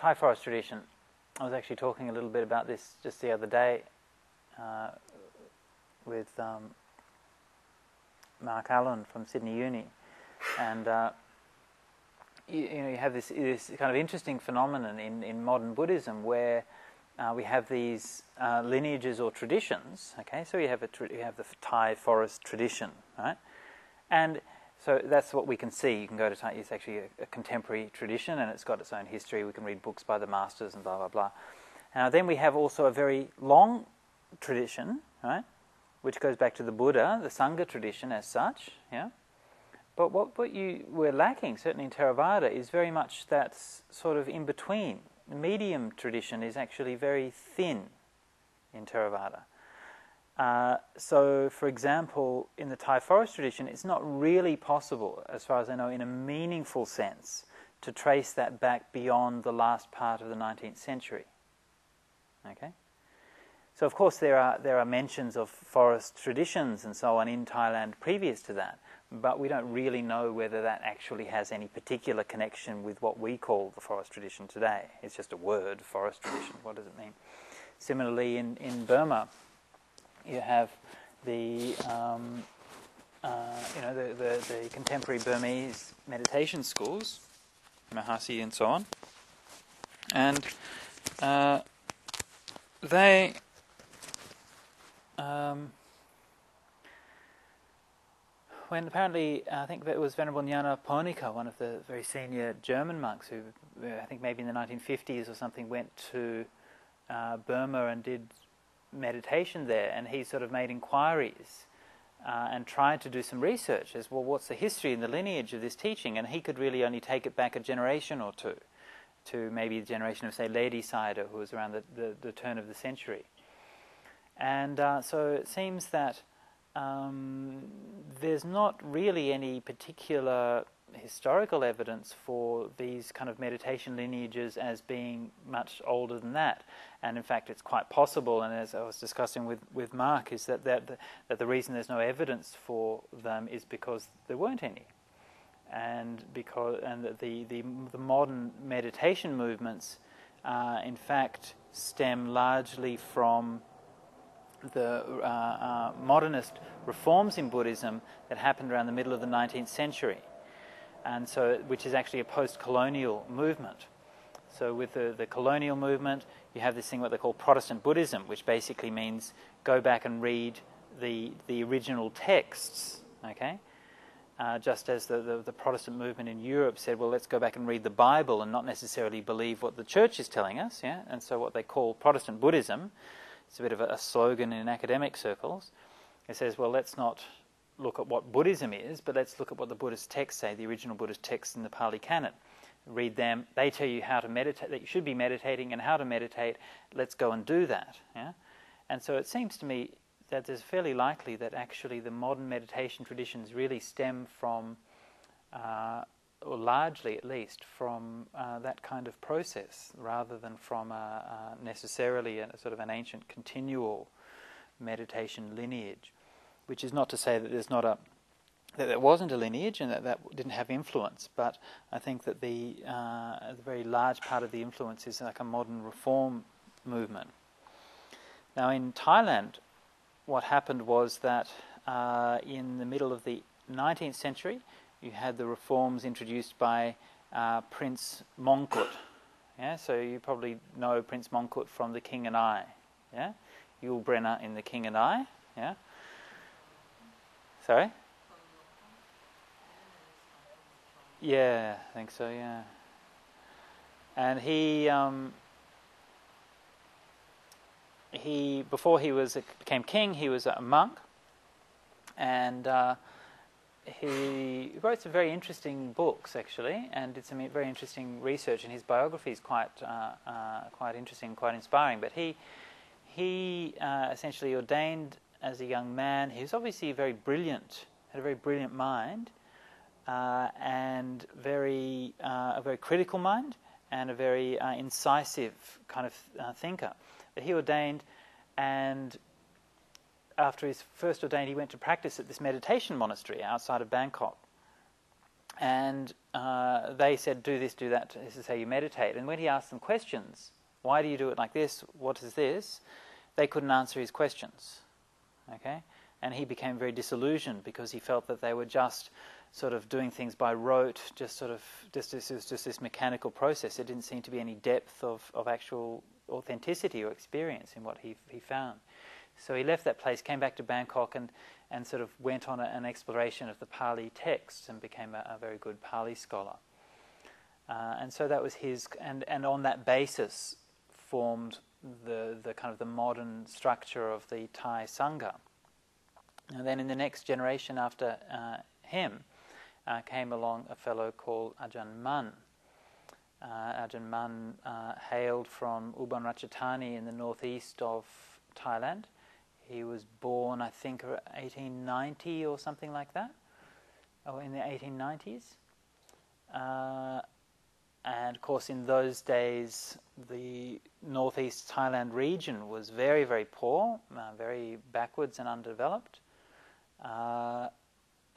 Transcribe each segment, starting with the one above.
Thai forest tradition. I was actually talking a little bit about this just the other day uh, with um, Mark Allon from Sydney Uni, and uh, you, you, know you have this, this kind of interesting phenomenon in, in modern Buddhism where uh, we have these uh, lineages or traditions. Okay, so you have a tra- we have the Thai forest tradition, right? And so that's what we can see. You can go to. It's actually a, a, contemporary tradition, and it's got its own history. We can read books by the masters and blah blah blah. Now then we have also a very long tradition, right? Which goes back to the Buddha, the Sangha tradition as such, yeah. But what, what you were lacking, certainly in Theravada, is very much that sort of in between the medium tradition is actually very thin in Theravada. Uh, so, for example, in the Thai forest tradition, it's not really possible, as far as I know, in a meaningful sense, to trace that back beyond the last part of the 19th century. Okay? So, of course, there are, there are mentions of forest traditions and so on in Thailand previous to that but we don't really know whether that actually has any particular connection with what we call the forest tradition today. It's just a word, forest tradition. What does it mean? Similarly, in, in Burma, you have the um, uh, you know the, the, the, contemporary Burmese meditation schools, Mahasi and so on, and uh, they um, when apparently I think it was Venerable Nyanaponika, one of the very senior German monks who I think maybe in the 1950s or something went to uh, Burma and did meditation there, and he sort of made inquiries uh, and tried to do some research as well. What's the history and the lineage of this teaching? And he could really only take it back a generation or two, to maybe the generation of say Ledi Sayadaw, who was around the, the, the turn of the century. And uh, so it seems that um, there's not really any particular historical evidence for these kind of meditation lineages as being much older than that. And in fact, it's quite possible, and as I was discussing with, with Mark, is that, that, that the reason there's no evidence for them is because there weren't any. And because and the, the, the modern meditation movements, uh, in fact, stem largely from the uh, uh, modernist reforms in Buddhism that happened around the middle of the 19th century, and so which is actually a post-colonial movement. So with the, the colonial movement, you have this thing what they call Protestant Buddhism, which basically means go back and read the the original texts. Okay. Uh, just as the, the, the, Protestant movement in Europe said, well, let's go back and read the Bible and not necessarily believe what the church is telling us, yeah? And so what they call Protestant Buddhism it's a bit of a, a slogan in academic circles. It says, well, let's not look at what Buddhism is, but let's look at what the Buddhist texts say, the original Buddhist texts in the Pali Canon. Read them. They tell you how to meditate, that you should be meditating and how to meditate. Let's go and do that. Yeah? And so it seems to me that it's fairly likely that actually the modern meditation traditions really stem from uh, or largely at least, from uh, that kind of process rather than from a, necessarily a, sort of an ancient continual meditation lineage. Which is not to say that there's not a that there wasn't a lineage and that that didn't have influence, but I think that the, uh, the very large part of the influence is like a modern reform movement. Now, in Thailand, what happened was that uh, in the middle of the 19th century, you had the reforms introduced by uh, Prince Mongkut. Yeah, so you probably know Prince Mongkut from The King and I. Yeah, Yul Brynner in The King and I. Yeah. Sorry. Yeah, I think so. Yeah. And he um, he before he was became king, he was a monk, and uh, he wrote some very interesting books actually, and did some very interesting research. And his biography is quite uh, uh, quite interesting, quite inspiring. But he he uh, essentially ordained as a young man. He was obviously very brilliant, had a very brilliant mind, uh, and very uh, a very critical mind, and a very uh, incisive kind of thinker. But he ordained and after he's first ordained, he went to practice at this meditation monastery outside of Bangkok. and uh, they said, "Do this, do that. This is how you meditate." And when he asked them questions, why do you do it like this? What is this? They couldn't answer his questions. Okay, and he became very disillusioned because he felt that they were just sort of doing things by rote, just sort of just this is just this mechanical process. There didn't seem to be any depth of, of actual authenticity or experience in what he he found. So he left that place, came back to Bangkok, and, and sort of went on a, an exploration of the Pali texts and became a, a very good Pali scholar. Uh, and so that was his, and, and on that basis formed the, the kind of the modern structure of the Thai Sangha. And then in the next generation after uh, him uh, came along a fellow called Ajahn Mun. Uh, Ajahn Mun uh, hailed from Ubon Ratchathani in the northeast of Thailand. He was born, I think, 1890 or something like that, or in the 1890s. And of course, in those days, the northeast Thailand region was very, very poor, uh, very backwards and undeveloped, uh,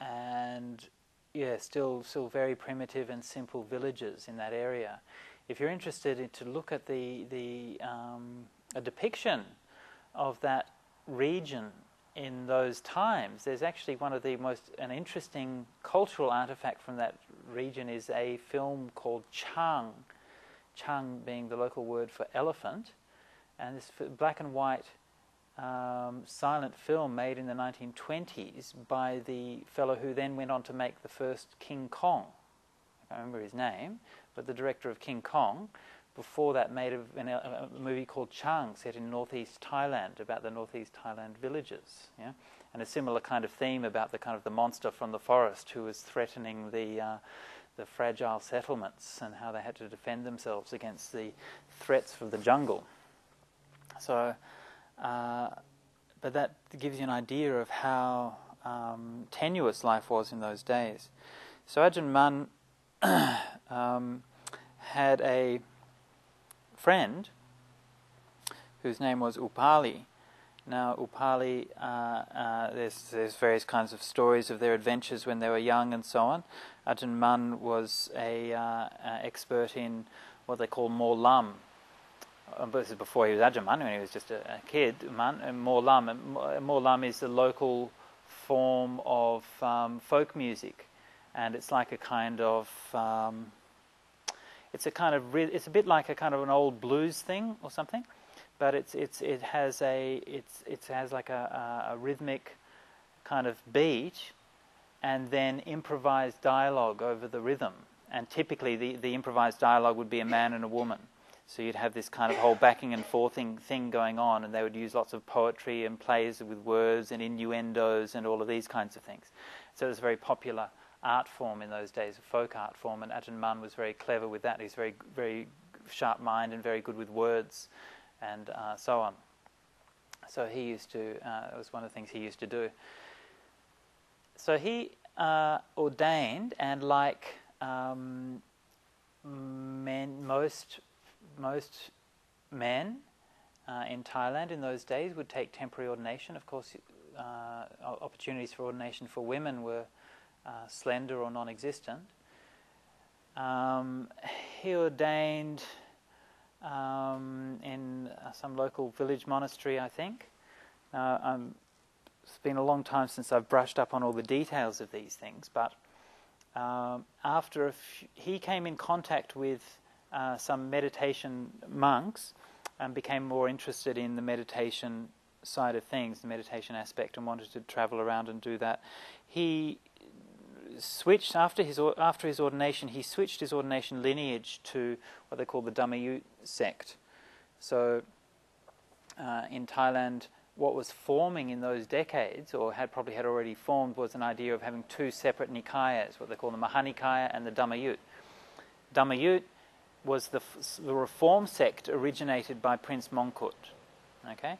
and yeah, still, still very primitive and simple villages in that area. If you're interested in, to look at the the um, a depiction of that region in those times, there's actually one of the most an interesting cultural artifact from that region is a film called Chang, Chang being the local word for elephant, and this black and white um, silent film made in the 1920s by the fellow who then went on to make the first King Kong. I don't remember his name, but the director of King Kong before that made a, a, movie called Chang, set in northeast Thailand, about the northeast Thailand villages. Yeah? And a similar kind of theme about the kind of the monster from the forest who was threatening the, uh, the fragile settlements and how they had to defend themselves against the threats from the jungle. So, uh, but that gives you an idea of how um, tenuous life was in those days. So Ajahn Mun um, had a friend whose name was Upali. Now, Upali, uh, uh, there's, there's various kinds of stories of their adventures when they were young and so on. Ajahn Mun was a uh, expert in what they call Morlam. Um, this is before he was Ajahn Mun, when he was just a, a kid. Mun, and Morlam. Morlam is the local form of um, folk music, and it's like a kind of um, it's a kind of it's a bit like a kind of an old blues thing or something, but it's it's it has a it's it has like a, a, a rhythmic kind of beat, and then improvised dialogue over the rhythm. And typically, the, the improvised dialogue would be a man and a woman. So you'd have this kind of whole backing and forthing thing going on, and they would use lots of poetry and plays with words and innuendos and all of these kinds of things. So it was very popular art form in those days, folk art form, and Ajahn Mun was very clever with that. He's very, very sharp mind and very good with words and uh, so on. So he used to, uh, it was one of the things he used to do. So he uh, ordained, and like um, men, most, most men uh, in Thailand in those days would take temporary ordination. Of course, uh, opportunities for ordination for women were uh, slender or non existent. Um, he ordained um, in uh, some local village monastery, I think. Uh, it's been a long time since I've brushed up on all the details of these things, but um, after he came in contact with uh, some meditation monks and became more interested in the meditation side of things, the meditation aspect, and wanted to travel around and do that. He switched after his after his ordination. He switched his ordination lineage to what they call the Dhammayut sect. So, uh, in Thailand, what was forming in those decades, or had probably had already formed, was an idea of having two separate nikayas, what they call the Mahanikaya and the Dhammayut. Dhammayut was the, the reform sect originated by Prince Mongkut, okay,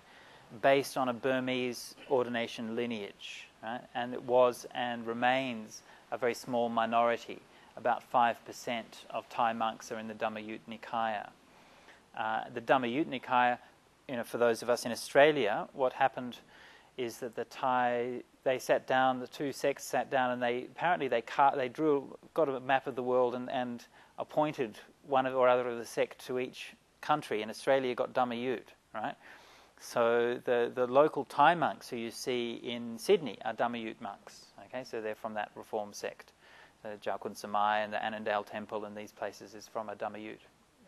based on a Burmese ordination lineage, right? and it was and remains a very small minority. About 5% of Thai monks are in the Dhammayut Nikaya. Uh, the Dhammayut Nikaya, you know, for those of us in Australia, what happened is that the Thai they sat down, the two sects sat down, and they apparently they car, they drew got a map of the world and, and appointed one or other of the sect to each country. In Australia, got Dhammayut, right? So the, the local Thai monks who you see in Sydney are Dhammayut monks. Okay, so they're from that reform sect. The Chao Khun Samai and the Annandale Temple and these places is from a Dhammayut.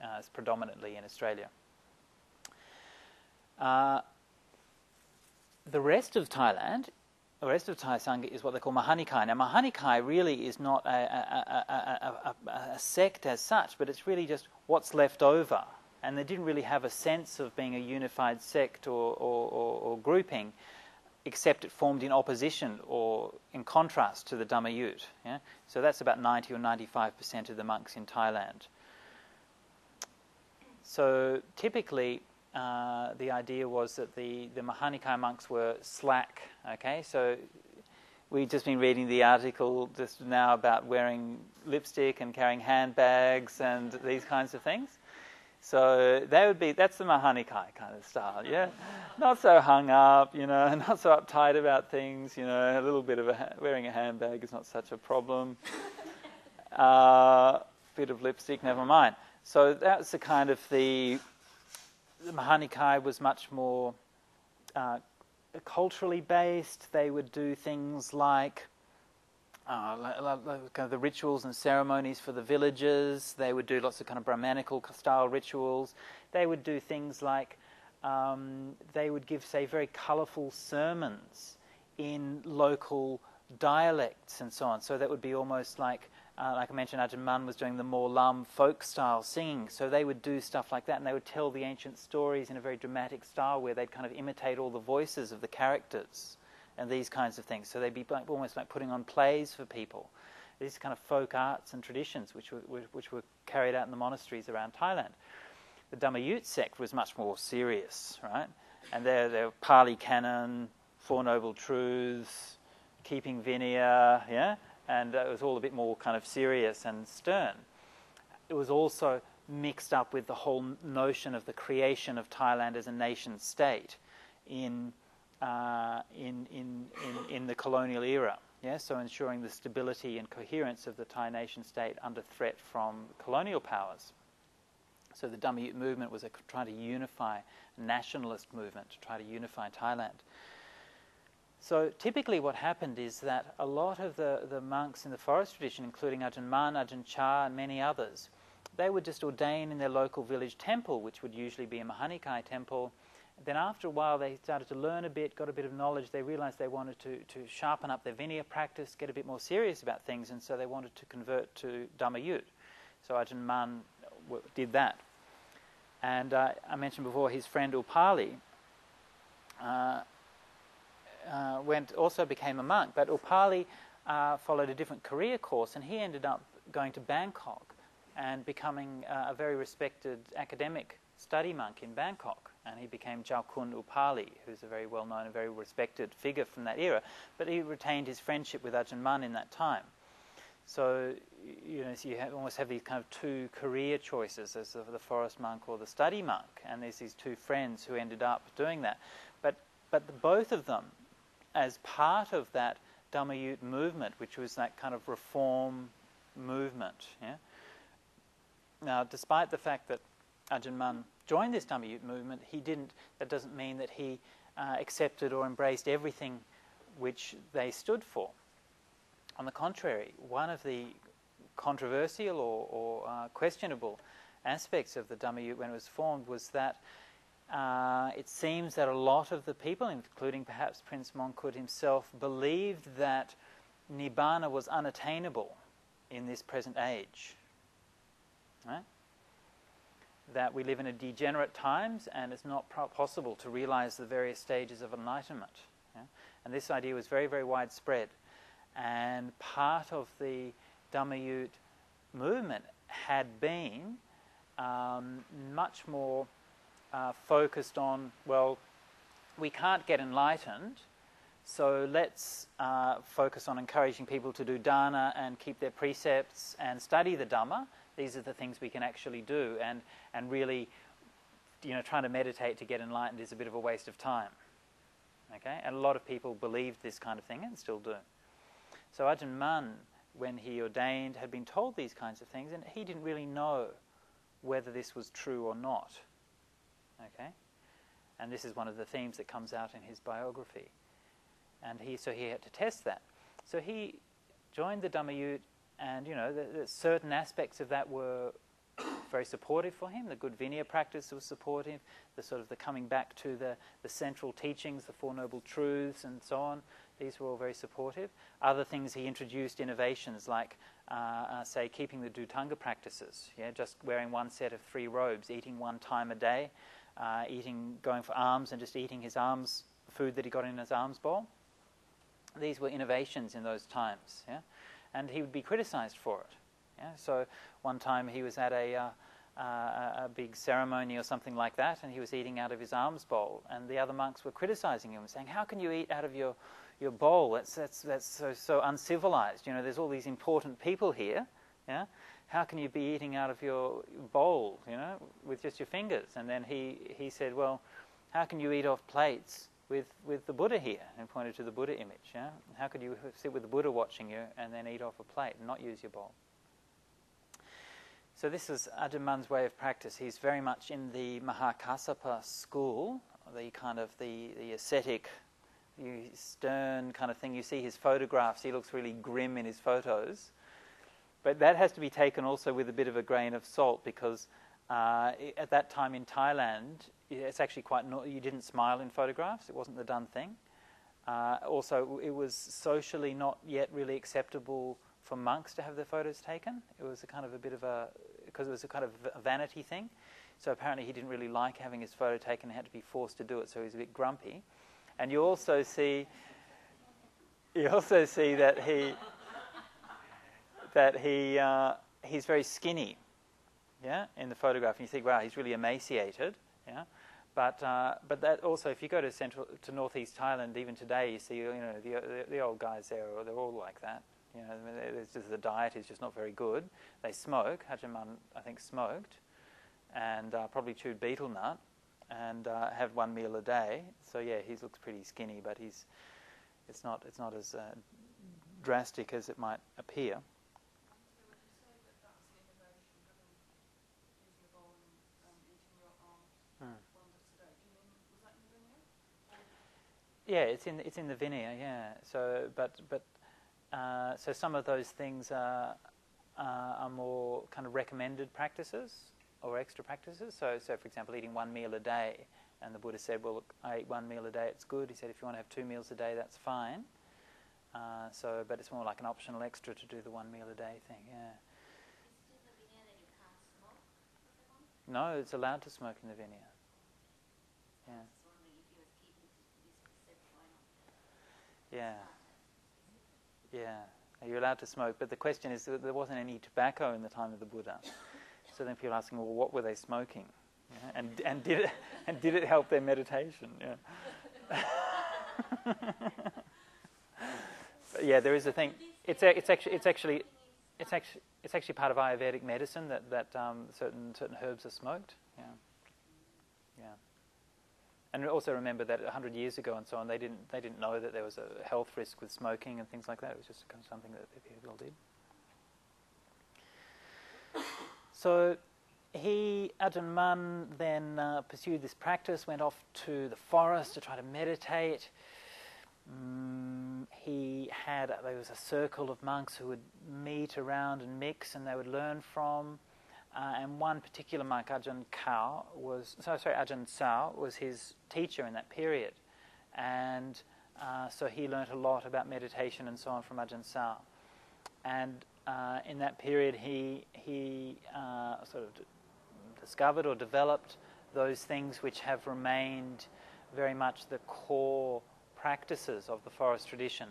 Uh, it's predominantly in Australia. Uh, the rest of Thailand, the rest of Thai Sangha is what they call Mahanikai. Now, Mahanikai really is not a, a, a, a, sect as such, but it's really just what's left over. And they didn't really have a sense of being a unified sect or, or, or, or grouping, except it formed in opposition or in contrast to the Dhammayut. Yeah? So that's about 90 or 95% of the monks in Thailand. So typically, uh, the idea was that the, the Mahanikai monks were slack. Okay, so we've just been reading the article just now about wearing lipstick and carrying handbags and these kinds of things. So that would be that's the Mahanikai kind of style, yeah. Not so hung up, you know, not so uptight about things, you know. A little bit of a wearing a handbag is not such a problem. Uh, bit of lipstick, never mind. So that's the kind of the the Mahanikai was much more uh, culturally based. They would do things like uh, kind of the rituals and ceremonies for the villages. They would do lots of kind of Brahmanical style rituals. They would do things like um, they would give, say, very colourful sermons in local dialects and so on. So that would be almost like uh, like I mentioned, Ajahn Mun was doing the Morlam folk style singing, so they would do stuff like that, and they would tell the ancient stories in a very dramatic style where they'd kind of imitate all the voices of the characters and these kinds of things. So they'd be like, almost like putting on plays for people. These kind of folk arts and traditions which were, which were carried out in the monasteries around Thailand. The Dhammayut sect was much more serious, right? And they're, they're Pali Canon, Four Noble Truths, keeping Vinaya, yeah? and it was all a bit more kind of serious and stern. It was also mixed up with the whole notion of the creation of Thailand as a nation state in, uh, in, in, in, in, the colonial era. Yeah? So ensuring the stability and coherence of the Thai nation state under threat from colonial powers. So the Dhammayut movement was a, trying to unify, a nationalist movement to try to unify Thailand. So typically what happened is that a lot of the, the monks in the forest tradition, including Ajahn Mun, Ajahn Chah, and many others, they would just ordain in their local village temple, which would usually be a Mahanikai temple. Then after a while they started to learn a bit, got a bit of knowledge, they realized they wanted to, to sharpen up their Vinaya practice, get a bit more serious about things, and so they wanted to convert to Dhammayut. So Ajahn Mun did that. And uh, I mentioned before his friend Upali, uh, uh, went also became a monk, but Upali uh, followed a different career course, and he ended up going to Bangkok and becoming uh, a very respected academic study monk in Bangkok. And he became Chao Khun Upali, who's a very well known and very respected figure from that era. But he retained his friendship with Ajahn Mun in that time. So, you know, so you have, almost have these kind of two career choices as the, the forest monk or the study monk. And there's these two friends who ended up doing that. But, but the, both of them as part of that Dhammayut movement, which was that kind of reform movement. Yeah? Now, despite the fact that Ajahn Mun joined this Dhammayut movement, he didn't. That doesn't mean that he uh, accepted or embraced everything which they stood for. On the contrary, one of the controversial or, or uh, questionable aspects of the Dhammayut when it was formed was that uh, it seems that a lot of the people, including perhaps Prince Mongkut himself, believed that Nibbana was unattainable in this present age. Right? That we live in a degenerate times and it's not possible to realize the various stages of enlightenment. Yeah? And this idea was very, very widespread. And part of the Dhammayut movement had been um, much more uh, focused on, well, we can't get enlightened, so let's uh, focus on encouraging people to do dana and keep their precepts and study the Dhamma. These are the things we can actually do, and, and really, you know, trying to meditate to get enlightened is a bit of a waste of time. Okay, and a lot of people believed this kind of thing and still do. So Ajahn Mun, when he ordained, had been told these kinds of things, and he didn't really know whether this was true or not. Okay, and this is one of the themes that comes out in his biography. And he, so he had to test that. So he joined the Dhammayut, and you know, the, the certain aspects of that were very supportive for him. The good Vinaya practice was supportive. The sort of the coming back to the, the central teachings, the Four Noble Truths, and so on. These were all very supportive. Other things he introduced innovations like, uh, uh, say, keeping the Dhutanga practices. Yeah, just wearing one set of three robes, eating one time a day, uh, eating, going for alms, and just eating his alms food that he got in his alms bowl. These were innovations in those times. Yeah, and he would be criticized for it. Yeah? So one time he was at a, uh, uh, a big ceremony or something like that, and he was eating out of his alms bowl, and the other monks were criticizing him, saying, "How can you eat out of your your bowl? That's that's that's so so uncivilized. You know, there's all these important people here. Yeah, how can you be eating out of your bowl? You know, with just your fingers?" And then he he said, "Well, how can you eat off plates?" With, with the Buddha here, and pointed to the Buddha image. Yeah? How could you sit with the Buddha watching you and then eat off a plate and not use your bowl? So this is Ajahn Mun's way of practice. He's very much in the Mahakassapa school, the kind of the, the ascetic, stern kind of thing. You see his photographs, he looks really grim in his photos. But that has to be taken also with a bit of a grain of salt because uh, at that time in Thailand, it's actually quite, no- you didn't smile in photographs, it wasn't the done thing. Uh, also, it was socially not yet really acceptable for monks to have their photos taken. It was a kind of a bit of a because it was a kind of a vanity thing. So apparently he didn't really like having his photo taken. He had to be forced to do it, so he was a bit grumpy. And you also see you also see that he that he uh, he's very skinny, yeah, in the photograph. And you think, wow, he's really emaciated, yeah. But uh, but that also, if you go to central to northeast Thailand, even today, you see you know the the, old guys there, they're all like that. You know, it's just the diet is just not very good. They smoke. Mun, I think, smoked, and uh, probably chewed betel nut, and uh, had one meal a day. So yeah, he looks pretty skinny, but he's it's not it's not as uh, drastic as it might appear. Yeah, it's in it's in the Vinaya, yeah. So, but but uh, so some of those things are, uh, are more kind of recommended practices or extra practices. So, so for example, eating one meal a day, and the Buddha said, "Well, look, I eat one meal a day; it's good." He said, "If you want to have two meals a day, that's fine." Uh, so, but it's more like an optional extra to do the one meal a day thing. Yeah. No, it's allowed to smoke in the Vinaya. Yeah. Yeah. Yeah, Are you're allowed to smoke, but the question is there wasn't any tobacco in the time of the Buddha. So then people are asking, well, what were they smoking? Yeah, and and did it and did it help their meditation? Yeah. yeah, there is a thing. It's a, it's actually it's actually it's actually it's actually part of Ayurvedic medicine that that um, certain certain herbs are smoked. Yeah. And also remember that 100 years ago and so on, they didn't, they didn't know that there was a health risk with smoking and things like that. It was just kind of something that people did. So he, Ajahn Mun, then uh, pursued this practice, went off to the forest to try to meditate. Mm, he had, there was a circle of monks who would meet around and mix and they would learn from. Uh, and one particular monk, Ajahn Kao, was sorry, sorry, Ajahn Sao was his teacher in that period, and uh, so he learnt a lot about meditation and so on from Ajahn Sao. And uh, in that period, he he uh, sort of d- discovered or developed those things which have remained very much the core practices of the forest tradition,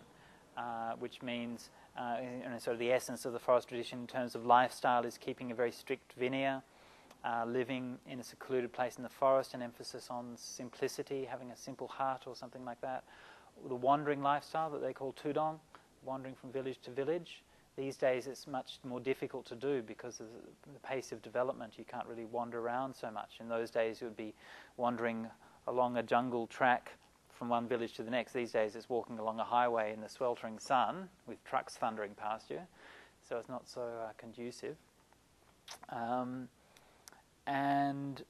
uh, which means uh, and sort of the essence of the forest tradition in terms of lifestyle is keeping a very strict vinaya, uh, living in a secluded place in the forest, an emphasis on simplicity, having a simple heart or something like that. The wandering lifestyle that they call tudong, wandering from village to village. These days it's much more difficult to do because of the pace of development. You can't really wander around so much. In those days it would be wandering along a jungle track from one village to the next. These days it's walking along a highway in the sweltering sun with trucks thundering past you, so it's not so uh, conducive. Um, and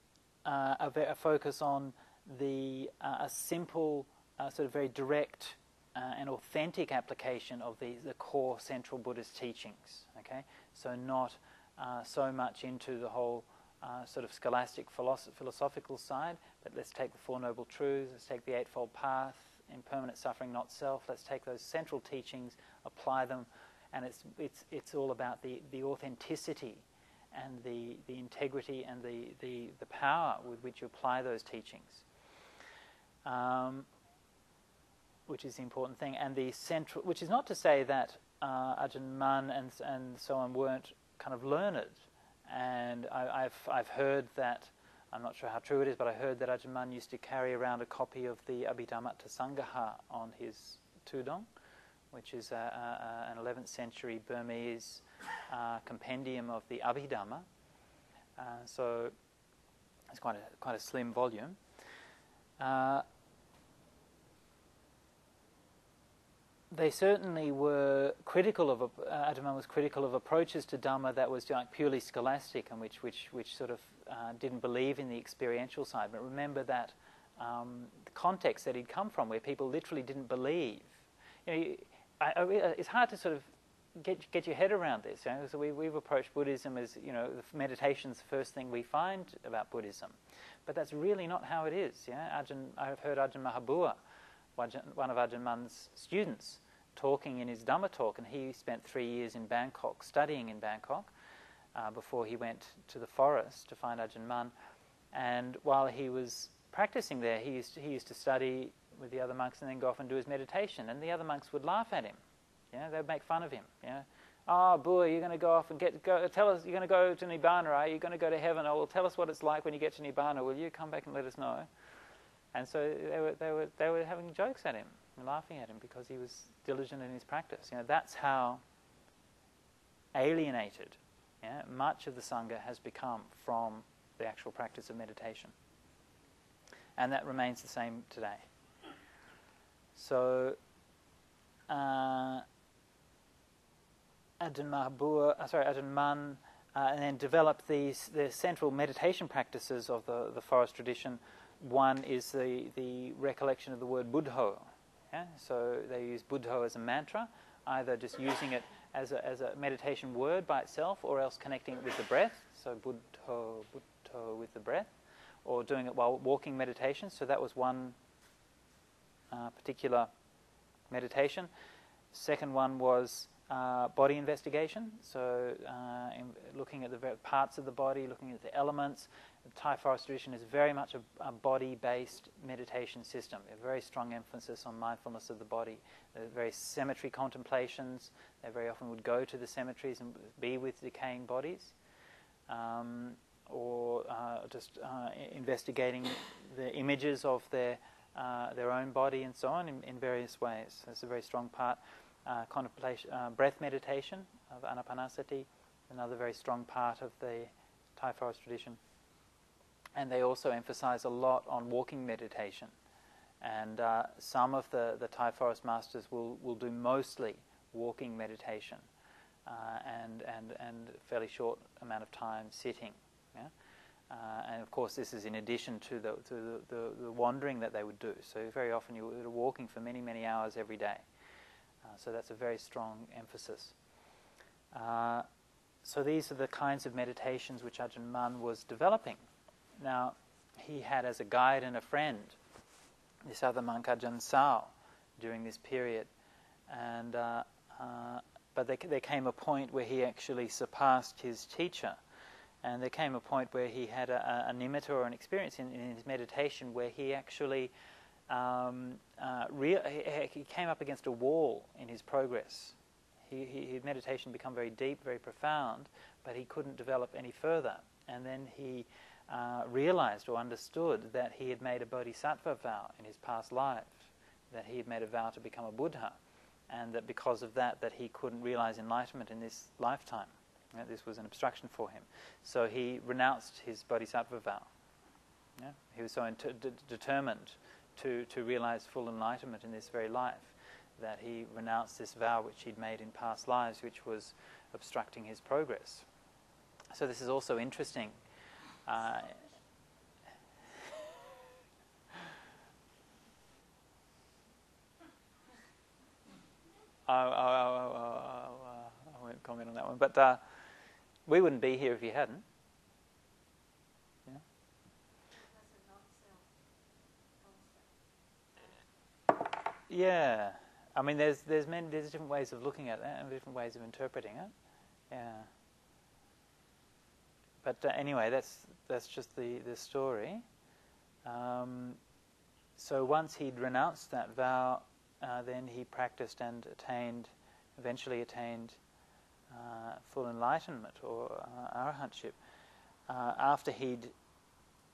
uh, a, a, focus on the uh, a simple, uh, sort of very direct uh, and authentic application of the, the core central Buddhist teachings. Okay, so not uh, so much into the whole uh, sort of scholastic philosoph- philosophical side, but let's take the Four Noble Truths, let's take the Eightfold Path, impermanent suffering, not self. Let's take those central teachings, apply them, and it's it's it's all about the the authenticity and the the integrity and the the the power with which you apply those teachings. Um, which is the important thing, and the central, which is not to say that uh, Ajahn Mun and and so on weren't kind of learned, and I, have I've heard that I'm not sure how true it is, but I heard that Ajahn Mun used to carry around a copy of the Abhidhammattha Sangaha on his tudong, which is a, a, an 11th century Burmese uh, compendium of the Abhidhamma. Uh, so it's quite a quite a slim volume. Uh, they certainly were critical of, uh, Ajahn was critical of approaches to Dhamma that was like purely scholastic and which, which, which sort of uh, didn't believe in the experiential side. But remember that um, the context that he'd come from, where people literally didn't believe. You know, I, I, it's hard to sort of get, get your head around this. You know? So we, we've approached Buddhism as, you know, meditation's the first thing we find about Buddhism. But that's really not how it is. Yeah? I've heard Ajahn Mahabua, one of Ajahn Mun's students, talking in his Dhamma talk, and he spent three years in Bangkok, studying in Bangkok, uh, before he went to the forest to find Ajahn Mun. And while he was practicing there, he used to, he used to study with the other monks and then go off and do his meditation. And the other monks would laugh at him. Yeah, they'd make fun of him. Yeah, oh boy, you're going to go off and get go. Tell us, you're going to go to nibbana, are you? are going to go to heaven? Oh, well, tell us what it's like when you get to nibbana. Will you come back and let us know? And so they were they were they were having jokes at him and laughing at him because he was diligent in his practice. You know, that's how alienated yeah, much of the Sangha has become from the actual practice of meditation. And that remains the same today. So, uh, Ajahn uh, sorry, Ajahn Mun, uh, and then developed these the central meditation practices of the, the forest tradition. One is the, the recollection of the word Buddho, yeah? So they use Buddho as a mantra, either just using it as a, as a meditation word by itself or else connecting it with the breath. So Buddho, Buddho with the breath, or doing it while walking meditation. So that was one uh, particular meditation. Second one was uh, body investigation, so uh, in looking at the parts of the body, looking at the elements. Thai forest tradition is very much a, a body-based meditation system. A very strong emphasis on mindfulness of the body. There very cemetery contemplations. They very often would go to the cemeteries and be with decaying bodies, um, or uh, just uh, investigating the images of their uh, their own body and so on in, in various ways. That's a very strong part uh, contemplation, uh, breath meditation of anapanasati, another very strong part of the Thai forest tradition. And they also emphasize a lot on walking meditation. And uh, some of the, the Thai forest masters will, will do mostly walking meditation uh, and, and, and fairly short amount of time sitting. Yeah? Uh, and of course, this is in addition to, the, to the, the, the, wandering that they would do. So very often you're walking for many, many hours every day. Uh, so that's a very strong emphasis. Uh, so these are the kinds of meditations which Ajahn Mun was developing. Now, he had as a guide and a friend this other monk Ajahn Sao during this period, and uh, uh, but there, there came a point where he actually surpassed his teacher, and there came a point where he had a, a, a nimitta or an experience in, in his meditation where he actually um, uh, he, he, came up against a wall in his progress. He, he, his meditation become very deep, very profound, but he couldn't develop any further. And then he uh, realized or understood that he had made a bodhisattva vow in his past life, that he had made a vow to become a Buddha, and that because of that, that he couldn't realize enlightenment in this lifetime. This was an obstruction for him. So he renounced his bodhisattva vow. Yeah? He was so determined to, to realize full enlightenment in this very life. That he renounced this vow which he'd made in past lives, which was obstructing his progress. So, this is also interesting. Uh, I, I, I, I, won't comment on that one, but uh, we wouldn't be here if you hadn't. Yeah, I mean, there's there's many there's different ways of looking at that and different ways of interpreting it. Yeah. But uh, anyway, that's that's just the the story. Um, so once he'd renounced that vow, uh, then he practiced and attained, eventually attained uh, full enlightenment or uh, arahantship. Uh, after he'd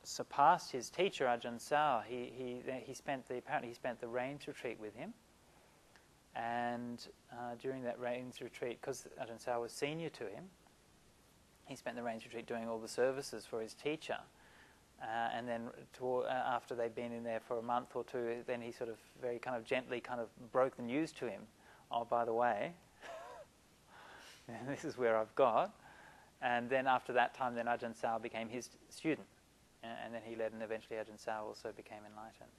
surpassed his teacher Ajahn Sao, he, he, he spent the, apparently he spent the rains retreat with him. And uh, during that rains retreat, because Ajahn Sao was senior to him, he spent the rains retreat doing all the services for his teacher. Uh, and then toward, uh, after they'd been in there for a month or two, then he sort of very kind of gently kind of broke the news to him. Oh, by the way, this is where I've got. And then after that time, then Ajahn Sao became his student and then he led, and eventually Ajahn Sao also became enlightened.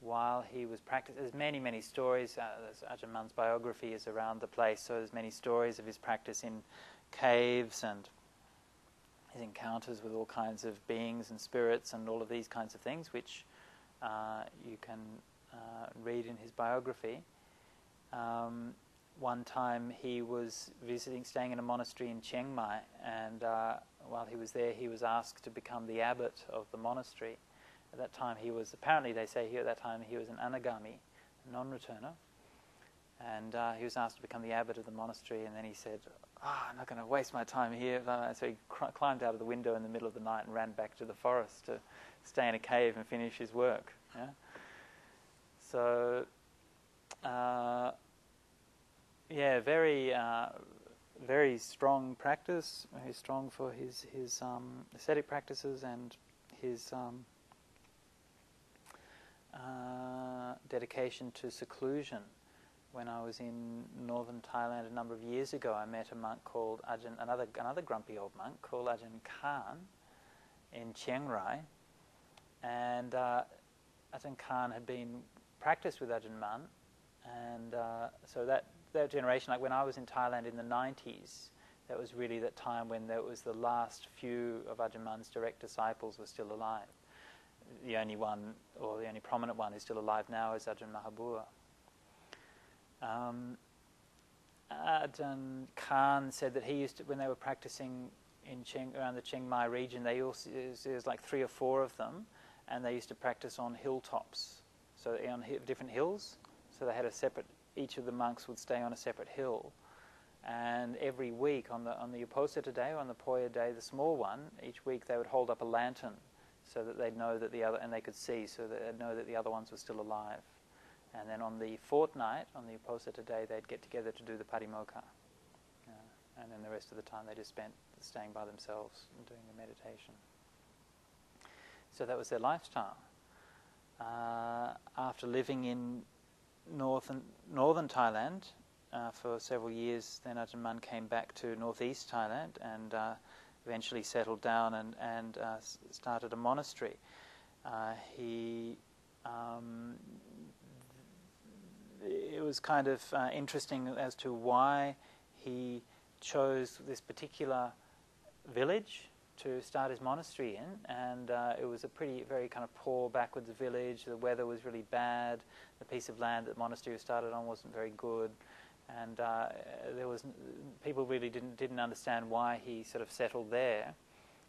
While he was practicing, there's many, many stories. Uh, Ajahn Mun's biography is around the place, so there's many stories of his practice in caves and his encounters with all kinds of beings and spirits and all of these kinds of things, which uh, you can uh, read in his biography. Um, one time he was visiting, staying in a monastery in Chiang Mai, and uh, while he was there, he was asked to become the abbot of the monastery. At that time, he was apparently they say here at that time he was an anagami, a non-returner, and uh, he was asked to become the abbot of the monastery. And then he said, oh, "I'm not going to waste my time here." So he cr- climbed out of the window in the middle of the night and ran back to the forest to stay in a cave and finish his work. Yeah? So. Uh, yeah, very, uh, very strong practice. Very strong for his his um, ascetic practices and his um, uh, dedication to seclusion. When I was in northern Thailand a number of years ago, I met a monk called Ajahn, another another grumpy old monk called Ajahn Khan in Chiang Rai, and uh, Ajahn Khan had been practiced with Ajahn Mun, and uh, so that that generation, like when I was in Thailand in the 90s, that was really that time when there was the last few of Ajahn Mun's direct disciples were still alive. The only one, or the only prominent one, who's still alive now is Ajahn Mahabua. Um, Ajahn Khan said that he used to, when they were practicing in around the Chiang Mai region, they also, there's like three or four of them, and they used to practice on hilltops, so on different hills. So they had a separate each of the monks would stay on a separate hill. And every week on the on the Uposatha day or on the Poya day, the small one, each week they would hold up a lantern so that they'd know that the other and they could see so they'd know that the other ones were still alive. And then on the fortnight, on the Uposatha day, they'd get together to do the Patimokkha. Uh, and then the rest of the time they just spent staying by themselves and doing the meditation. So that was their lifestyle. Uh, after living in northern, northern Thailand uh, for several years. Then Ajahn came back to northeast Thailand and uh, eventually settled down and, and uh, started a monastery. Uh, he um, it was kind of uh, interesting as to why he chose this particular village to start his monastery in, and uh, it was a pretty, very kind of poor, backwards village. The weather was really bad. The piece of land that the monastery was started on wasn't very good, and uh, there was people really didn't didn't understand why he sort of settled there.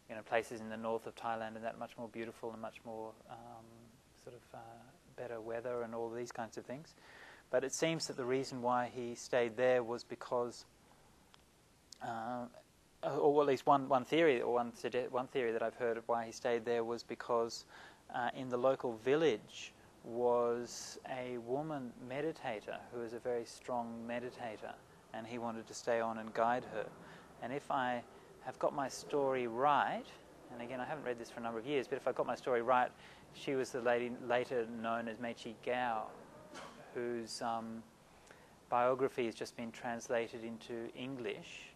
You know, places in the north of Thailand and that much more beautiful and much more um, sort of uh, better weather and all these kinds of things. But it seems that the reason why he stayed there was because uh, or at least one, one theory, or one, one theory that I've heard of why he stayed there was because uh, in the local village was a woman meditator who was a very strong meditator, and he wanted to stay on and guide her. And if I have got my story right, and again, I haven't read this for a number of years, but if I got my story right, she was the lady later known as Meichi Gao, whose um, biography has just been translated into English,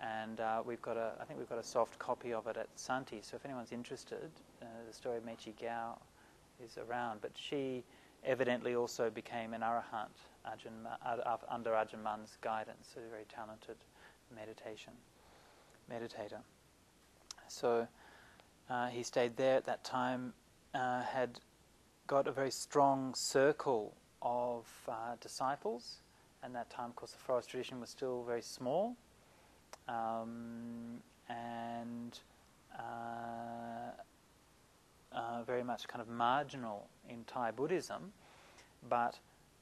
and uh, we've got a, I think we've got a soft copy of it at Santi. So if anyone's interested, uh, the story of Mae Chee Kaew is around. But she evidently also became an arahant Ajahn, uh, under Ajahn Mun's guidance, a very talented meditation meditator. So uh, he stayed there at that time, uh, had got a very strong circle of uh, disciples, and that time, of course, the forest tradition was still very small, um, and uh, uh, very much kind of marginal in Thai Buddhism, but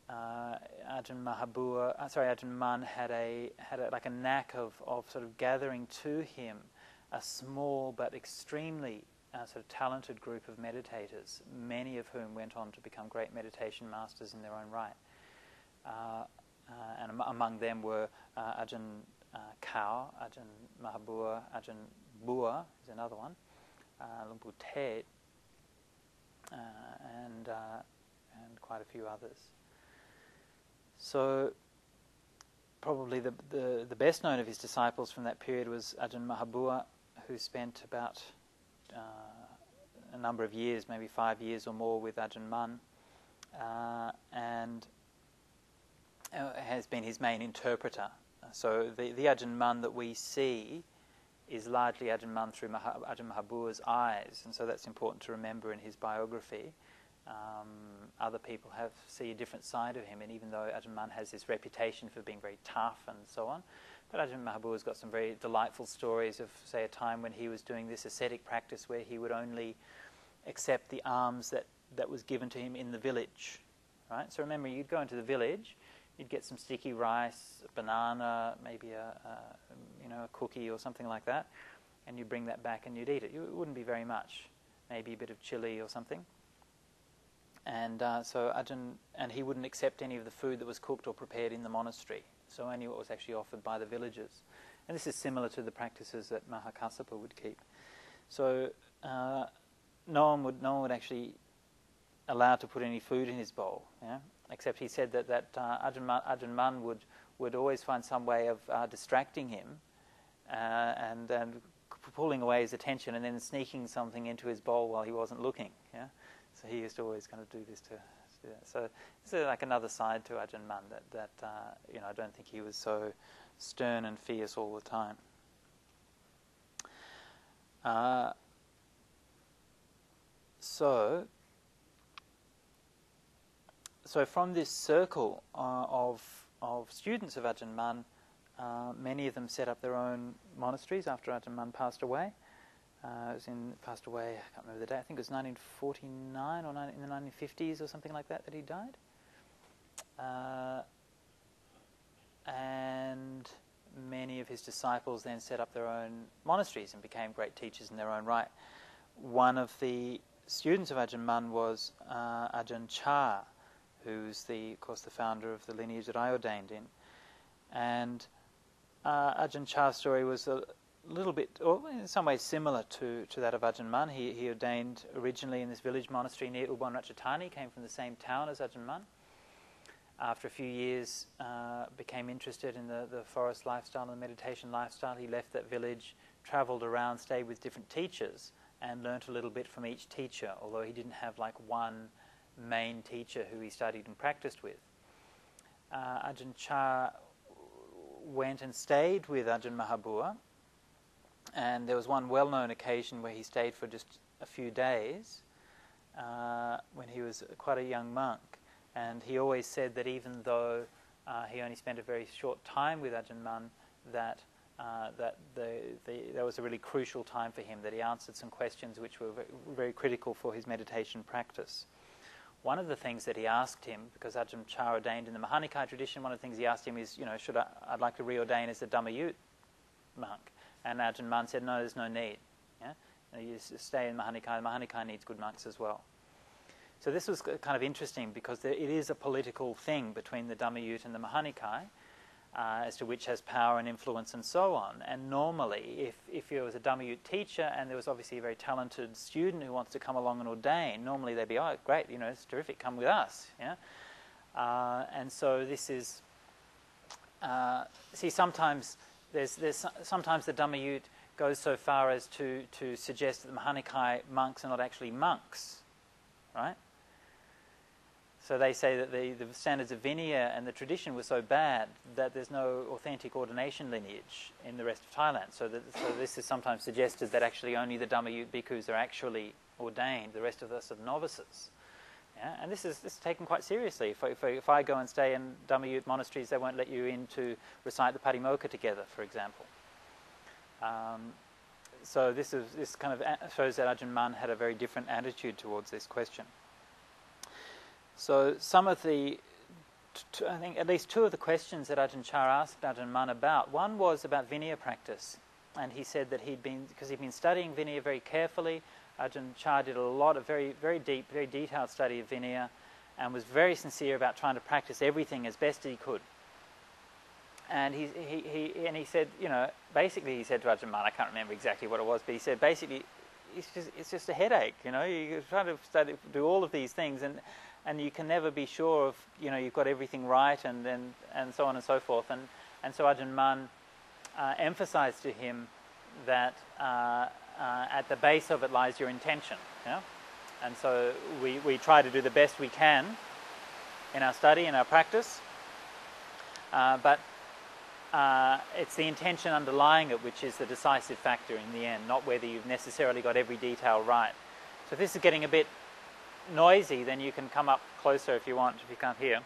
uh, Ajahn Mahabua, uh, sorry, Ajahn Mun had a had a, like a knack of, of sort of gathering to him a small but extremely uh, sort of talented group of meditators, many of whom went on to become great meditation masters in their own right. Uh, uh and am- among them were uh, Ajahn uh, Kao, Ajahn Mahabua, Ajahn Bua is another one, uh, Lumpu Tet, and and quite a few others. So, probably the, the, the, best known of his disciples from that period was Ajahn Mahabua, who spent about a number of years, maybe five years or more, with Ajahn Mun, uh, and uh, has been his main interpreter. So, the, the Ajahn Mun that we see is largely Ajahn Mun through Maha, Ajahn Mahabua's eyes, and so that's important to remember in his biography. Um, other people have see a different side of him, and even though Ajahn Mun has this reputation for being very tough and so on, but Ajahn Mahabua has got some very delightful stories of, say, a time when he was doing this ascetic practice where he would only accept the alms that, that was given to him in the village. Right? So remember, you'd go into the village, you'd get some sticky rice, a banana, maybe a, a you know a cookie or something like that, and you'd bring that back and you'd eat it. It wouldn't be very much, maybe a bit of chili or something and uh, so Ajahn, and he wouldn't accept any of the food that was cooked or prepared in the monastery. So only what was actually offered by the villagers, and this is similar to the practices that Mahakassapa would keep. So uh, no one would no one would actually allow to put any food in his bowl, yeah? except he said that that uh, Ajahn, Man, Ajahn Mun would would always find some way of uh, distracting him, uh, and and pulling away his attention, and then sneaking something into his bowl while he wasn't looking. Yeah. So he used to always kind of do this to do that. So this is like another side to Ajahn Mun that, that uh, you know, I don't think he was so stern and fierce all the time. Uh, so, so from this circle uh, of of students of Ajahn Mun, uh, many of them set up their own monasteries after Ajahn Mun passed away. Uh, it was in passed away. I can't remember the date. I think it was 1949 or in the 1950s or something like that that he died. Uh, and many of his disciples then set up their own monasteries and became great teachers in their own right. One of the students of Ajahn Mun was uh, Ajahn Chah, who's the, of course, the founder of the lineage that I ordained in. And uh, Ajahn Chah's story was a, little bit, or in some ways similar to, to that of Ajahn Mun. He, he ordained originally in this village monastery near Ubon Ratchathani, came from the same town as Ajahn Mun. After a few years, uh, became interested in the, the forest lifestyle and the meditation lifestyle. He left that village, travelled around, stayed with different teachers, and learnt a little bit from each teacher, although he didn't have like one main teacher who he studied and practiced with. Uh, Ajahn Chah went and stayed with Ajahn Mahabua and there was one well known occasion where he stayed for just a few days uh, when he was quite a young monk. And he always said that even though uh, he only spent a very short time with Ajahn Mun, that, uh, that the, the, that was a really crucial time for him, that he answered some questions which were very, critical for his meditation practice. One of the things that he asked him, because Ajahn Chah ordained in the Mahanikai tradition, one of the things he asked him is, you know, should I, I'd like to reordain as a Dhammayut monk. And Ajahn Mun said, no, there's no need. Yeah? You stay in Mahanikai. Mahanikai needs good monks as well. So this was kind of interesting because there, it is a political thing between the Dhammayut and the Mahanikai. uh, as to which has power and influence and so on. And normally, if, if you was a Dhammayut teacher and there was obviously a very talented student who wants to come along and ordain, normally they'd be, oh, great, you know, it's terrific, come with us. Yeah? Uh, and so this is, uh, see, sometimes there's, there's sometimes the Dhammayut goes so far as to, to suggest that the Mahanikai monks are not actually monks, right? So they say that the, the standards of Vinaya and the tradition were so bad that there's no authentic ordination lineage in the rest of Thailand. So, that, so this is sometimes suggested that actually only the Dhammayut bhikkhus are actually ordained, the rest of us are novices. Yeah? And this is, this is taken quite seriously. If, if, if I go and stay in Dhammayut monasteries, they won't let you in to recite the Patimokkha together, for example. Um, so this, is, this kind of shows that Ajahn Mun had a very different attitude towards this question. So some of the, I think at least two of the questions that Ajahn Chah asked Ajahn Mun about, one was about Vinaya practice. And he said that he'd been, because he'd been studying Vinaya very carefully, Ajahn Chah did a lot of very, very deep, very detailed study of Vinaya and was very sincere about trying to practice everything as best he could. And he, he, he, and he said, you know, basically he said to Ajahn Mun, I can't remember exactly what it was, but he said basically it's just, it's just a headache, you know, you're trying to study, do all of these things and and you can never be sure of you know you've got everything right and and, and so on and so forth and and so Ajahn Mun uh, emphasized to him that uh, uh, at the base of it lies your intention yeah? and so we, we try to do the best we can in our study in our practice uh, but uh, it's the intention underlying it which is the decisive factor in the end not whether you've necessarily got every detail right so if this is getting a bit noisy, then you can come up closer if you want, if you can't hear.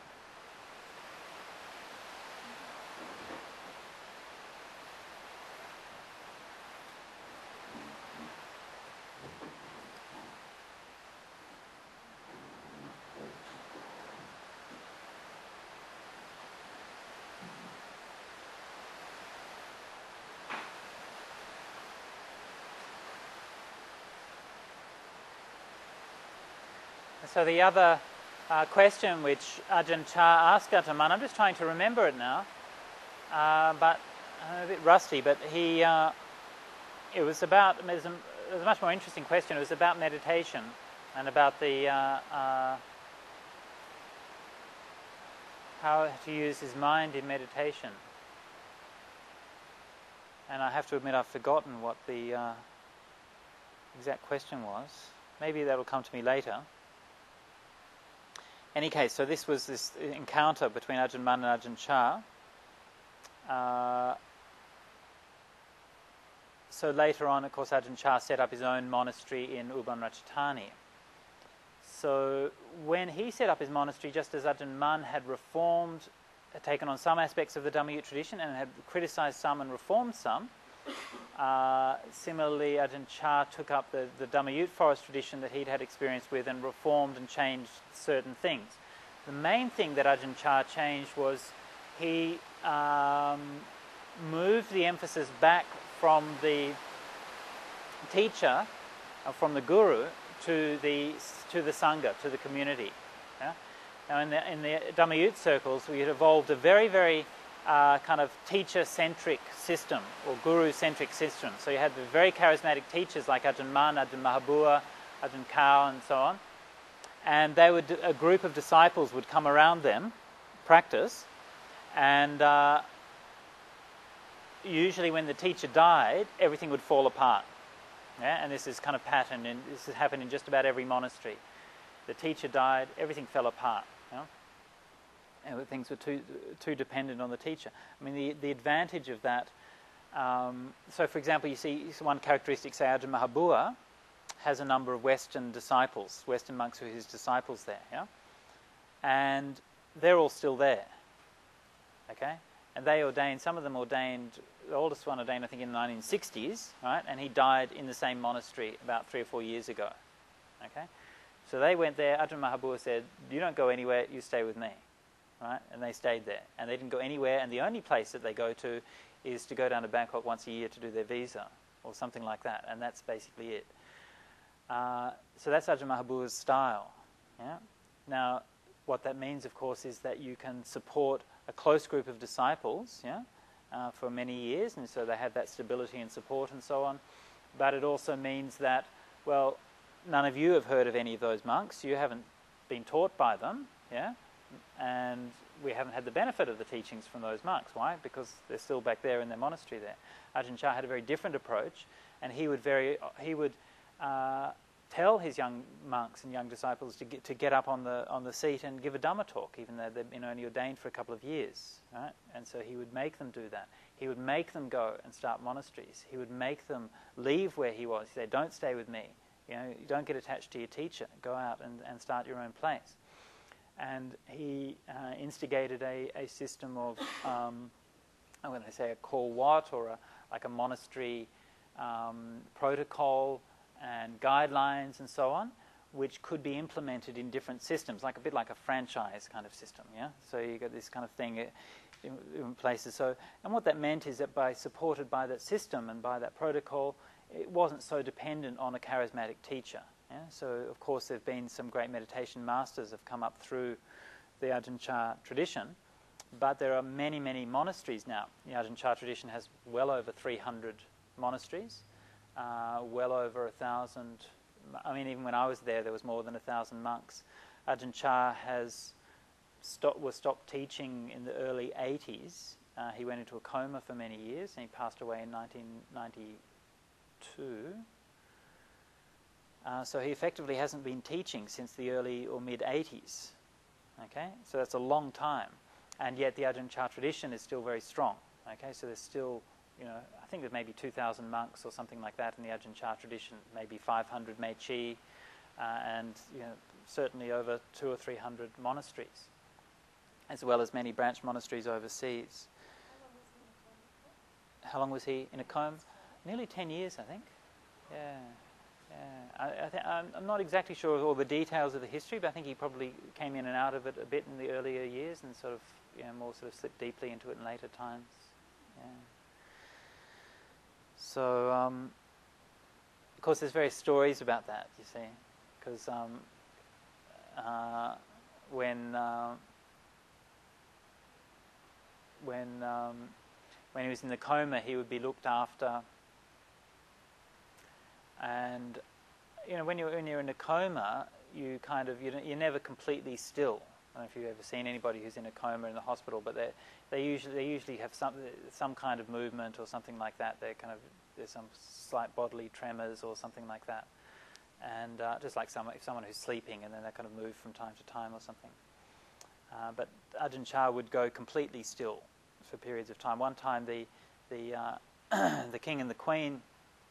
So the other uh, question which Ajahn Chah asked Ajahn I'm just trying to remember it now, uh, but I'm a bit rusty, but he, uh, it was about, it was, a, it was, a, much more interesting question. It was about meditation and about the, uh, uh, how to use his mind in meditation. And I have to admit I've forgotten what the uh, exact question was. Maybe that'll come to me later any case, so this was this encounter between Ajahn Mun and Ajahn Chah. Uh, so later on, of course, Ajahn Chah set up his own monastery in Ubon Ratchathani. So when he set up his monastery, just as Ajahn Mun had reformed, had taken on some aspects of the Dhammayut tradition and had criticized some and reformed some, uh, similarly, Ajahn Chah took up the, the Dhammayut forest tradition that he'd had experience with and reformed and changed certain things. The main thing that Ajahn Chah changed was he um, moved the emphasis back from the teacher, uh, from the guru, to the, to the Sangha, to the community. Yeah? Now, in the, in the Dhammayut circles, we had evolved a very, very uh, kind of teacher-centric system or guru-centric system. So you had the very charismatic teachers like Ajahn Mun, Ajahn Mahabua, Ajahn Kao, and so on. And they would, a group of disciples would come around them, practice, and uh, usually when the teacher died, everything would fall apart. Yeah? And this is kind of pattern, and this has happened in just about every monastery. The teacher died, everything fell apart and things were too too dependent on the teacher. I mean, the the advantage of that. Um, so, for example, you see one characteristic, say, Ajahn Mahabua has a number of Western disciples, Western monks who are his disciples there, yeah, and they're all still there. Okay, and they ordained. Some of them ordained. The oldest one ordained, I think, in the 1960s, right? And he died in the same monastery about three or four years ago. Okay, so they went there. Ajahn Mahabua said, "You don't go anywhere. You stay with me." Right? And they stayed there. And they didn't go anywhere. And the only place that they go to is to go down to Bangkok once a year to do their visa or something like that. And that's basically it. Uh, so that's Ajahn Mahabua's style. Yeah? Now, what that means, of course, is that you can support a close group of disciples, yeah, uh, for many years, and so they have that stability and support and so on. But it also means that, well, none of you have heard of any of those monks. You haven't been taught by them, yeah, and we haven't had the benefit of the teachings from those monks. Why? Because they're still back there in their monastery there. Ajahn Chah had a very different approach, and he would very he would uh, tell his young monks and young disciples to get, to get up on the on the seat and give a Dhamma talk, even though they'd been only ordained for a couple of years. Right? And so he would make them do that. He would make them go and start monasteries. He would make them leave where he was. He said, "Don't stay with me. You know, don't get attached to your teacher. Go out and, and start your own place." And he uh, instigated a, a system of, um, I'm going to say a call what or a, like a monastery um, protocol and guidelines and so on, which could be implemented in different systems, like a bit like a franchise kind of system. Yeah, so you got this kind of thing in, in places. So, and what that meant is that by supported by that system and by that protocol, it wasn't so dependent on a charismatic teacher. Yeah? So, of course, there have been some great meditation masters have come up through the Ajahn Chah tradition, but there are many, many monasteries now. The Ajahn Chah tradition has well over 300 monasteries, uh, well over a thousand. I mean, even when I was there, there was more than a thousand monks. Ajahn Chah has stopped, was stopped teaching in the early 80s. Uh, he went into a coma for many years, and he passed away in 1992. Uh, so he effectively hasn't been teaching since the early or mid 80s. Okay, so that's a long time, and yet the Ajahn Chah tradition is still very strong. Okay, so there's still, you know, I think there's maybe 2,000 monks or something like that in the Ajahn Chah tradition, maybe 500 Mei uh, and you know, certainly over two or three hundred monasteries, as well as many branch monasteries overseas. How long was he in a coma? Nearly 10 years, I think. Yeah. I, I'm not exactly sure of all the details of the history, but I think he probably came in and out of it a bit in the earlier years and sort of, you know, more sort of slipped deeply into it in later times. Yeah. So, um, of course, there's various stories about that, you see, because um, uh, when uh, when um, when he was in the coma, he would be looked after and you know, when you're when you're in a coma, you kind of you you're never completely still. I don't know if you've ever seen anybody who's in a coma in the hospital, but they they usually they usually have some some kind of movement or something like that. They're kind of there's some slight bodily tremors or something like that, and uh, just like someone if someone who's sleeping and then they kind of move from time to time or something. Uh, but Ajahn Chah would go completely still for periods of time. One time the the uh, the king and the queen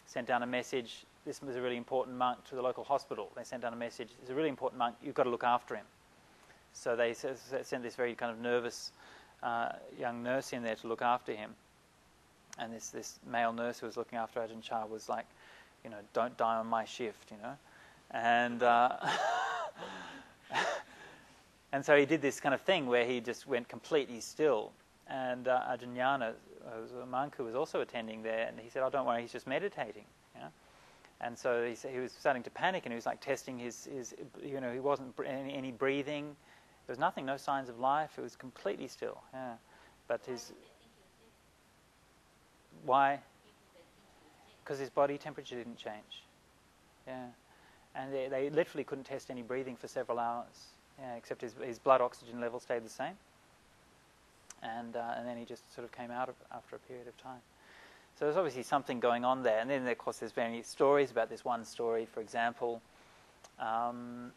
sent down a message this was a really important monk to the local hospital. They sent down a message, he's a really important monk, you've got to look after him. So they sent this very kind of nervous uh, young nurse in there to look after him. And this, this male nurse who was looking after Ajahn Chah was like, you know, don't die on my shift, you know. And, uh, and so he did this kind of thing where he just went completely still. And uh, Ajahn Yana was a monk who was also attending there, and he said, oh, don't worry, he's just meditating. And so he, he, was starting to panic, and he was like testing his, his you know, he wasn't any, any, breathing. There was nothing, no signs of life. It was completely still. Yeah, but his why? Because his body temperature didn't change. Yeah, and they, they, literally couldn't test any breathing for several hours. Yeah, except his, his blood oxygen level stayed the same. And uh, and then he just sort of came out of, after a period of time. So there's obviously something going on there. And then, of course, there's many stories about this one story, for example. Um,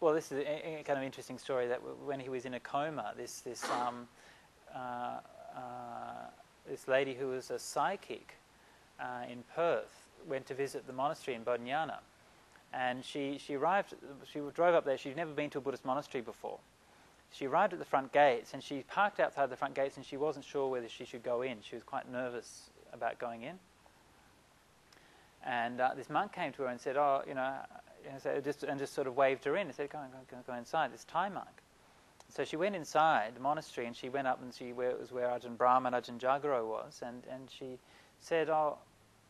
well, this is a, a, kind of interesting story that when he was in a coma, this this um, uh, uh, this lady who was a psychic uh, in Perth went to visit the monastery in Bodhinyana, and she she arrived. She drove up there. She'd never been to a Buddhist monastery before, she arrived at the front gates and she parked outside the front gates and she wasn't sure whether she should go in. She was quite nervous about going in. And uh, this monk came to her and said, "Oh, you know," and just, and just sort of waved her in and said, "Go, go, go inside." This Thai monk. So she went inside the monastery and she went up and she where it was where Ajahn Brahm and Ajahn Jagaro was, and, and she said, "Oh,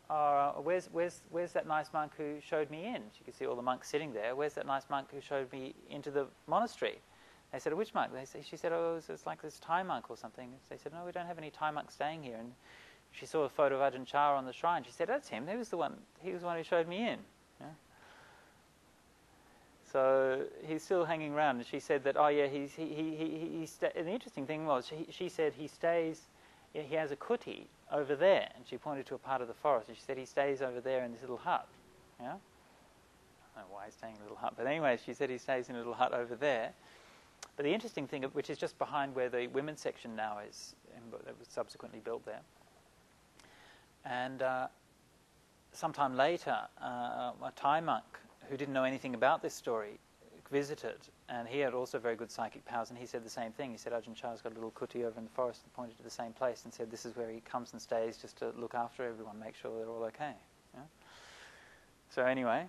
uh, where's where's where's that nice monk who showed me in?" She could see all the monks sitting there. Where's that nice monk who showed me into the monastery? They said, which monk? They say, she said, oh, it's, it's like this Thai monk or something. They said, no, we don't have any Thai monks staying here. And she saw a photo of Ajahn Chah on the shrine. She said, that's him. He was the one. He was the one who showed me in. Yeah? So he's still hanging around. And she said that, oh yeah, he's he he he. he sta- and the interesting thing was, she, she said he stays. He has a kuti over there, and she pointed to a part of the forest. And she said he stays over there in this little hut. Yeah. I don't know why he's staying in a little hut, but anyway, she said he stays in a little hut over there. But the interesting thing, which is just behind where the women's section now is, that was subsequently built there. And uh, sometime later, uh, a Thai monk who didn't know anything about this story visited, and he had also very good psychic powers, and he said the same thing. He said Ajahn Chah's got a little kuti over in the forest and pointed to the same place and said this is where he comes and stays just to look after everyone, make sure they're all okay. Yeah? So anyway,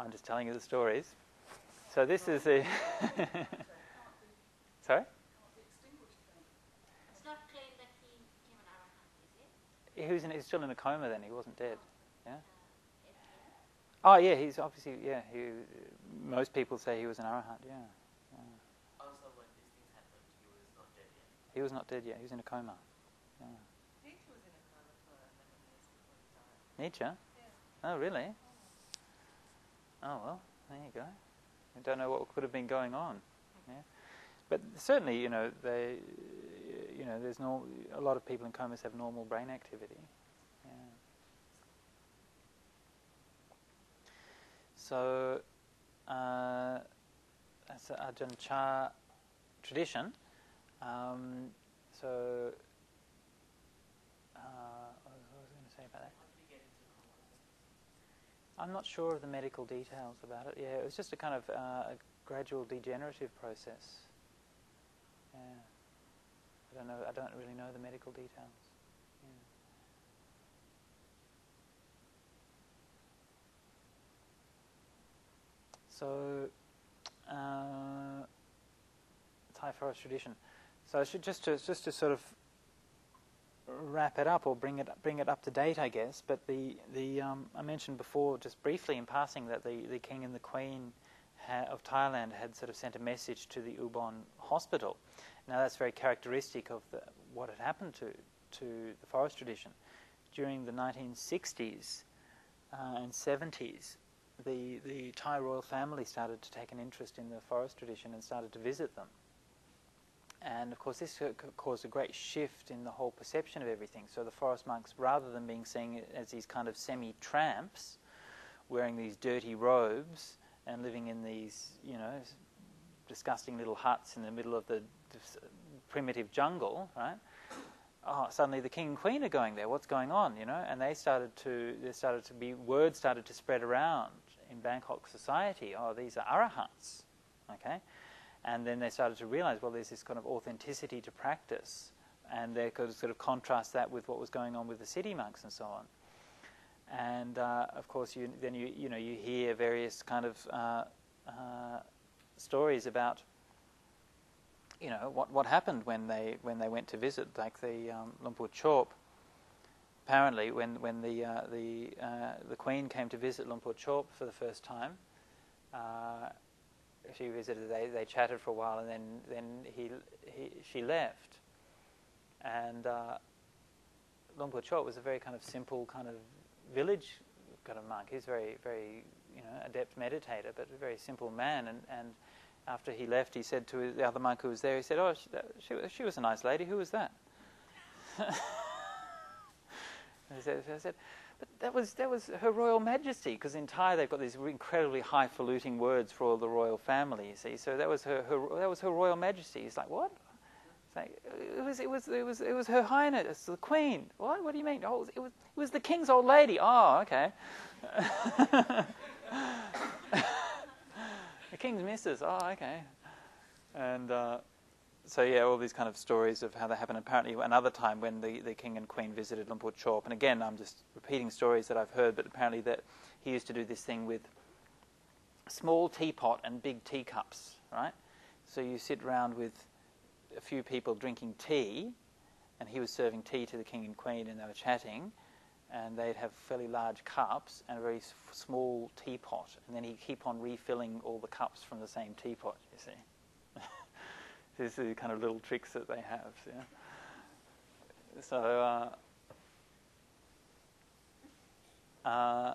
I'm just telling you the stories. So this is the... Sorry? It's not claimed that he became an arahant, is it? He was in, he's still in a coma then, he wasn't dead. Yeah? Uh, it can. Oh yeah, he's obviously, yeah, he, most people say he was an arahant, yeah. yeah. Also, when these things happened, he was not dead yet. He was not dead yet, he was in a coma. Yeah. Nietzsche was in a coma for 11 years before he died. Nietzsche? Yeah. Oh really? Oh well, there you go. I don't know what could have been going on. Yeah. But certainly, you know, they, you know, there's no, a lot of people in comas have normal brain activity. Yeah. So, uh, that's the Ajahn Chah tradition. Um, so, uh, what was I going to say about that? I'm not sure of the medical details about it. Yeah, it was just a kind of uh, a gradual degenerative process. I don't know. I don't really know the medical details. Yeah. So, uh, Thai forest tradition. So, I should just to just to sort of wrap it up or bring it bring it up to date, I guess. But the the um, I mentioned before, just briefly in passing, that the, the king and the queen ha- of Thailand had sort of sent a message to the Ubon hospital. Now that's very characteristic of the, what had happened to to the forest tradition during the 1960s uh, and 70s. The the Thai royal family started to take an interest in the forest tradition and started to visit them. And of course, this caused a great shift in the whole perception of everything. So the forest monks, rather than being seen as these kind of semi tramps, wearing these dirty robes and living in these, you know, disgusting little huts in the middle of the primitive jungle, right? Oh, suddenly the king and queen are going there. What's going on, you know? And they started to, there started to be, word started to spread around in Bangkok society. Oh, these are arahants, okay? And then they started to realize, well, there's this kind of authenticity to practice, and they could sort of contrast that with what was going on with the city monks and so on. And uh, of course, you, then you you know you hear various kind of uh, uh, stories about you know what what happened when they when they went to visit, like the um, Lumpur Chop. Apparently, when when the uh, the uh, the Queen came to visit Lumpur Chop for the first time, uh, she visited. They they chatted for a while, and then then he, he she left. And uh, Lumpur Chop was a very kind of simple kind of village kind of monk. He's very very you know adept meditator, but a very simple man. And and after he left, he said to the other monk who was there, he said, "Oh, she, she, was a nice lady. Who was that?" I said, I said, but that was that was Her Royal Majesty, because in Thai they've got these incredibly highfalutin words for all the royal family. You see, so that was her, her that was Her Royal Majesty. He's like, what? It's like, it was it was it was it was Her Highness the Queen. What? What do you mean? Oh, it was it was the King's old lady. Oh, okay. the King's Missus. Oh, okay. And. Uh, so yeah, all these kind of stories of how they happened. Apparently, another time when the, the king and queen visited Lumpur Chop, and again, I'm just repeating stories that I've heard, but apparently that he used to do this thing with small teapot and big teacups, right? So you sit around with a few people drinking tea, and he was serving tea to the king and queen, and they were chatting, and they'd have fairly large cups and a very small teapot, and then he'd keep on refilling all the cups from the same teapot, you see. These are the kind of little tricks that they have. Yeah. So. Uh, uh,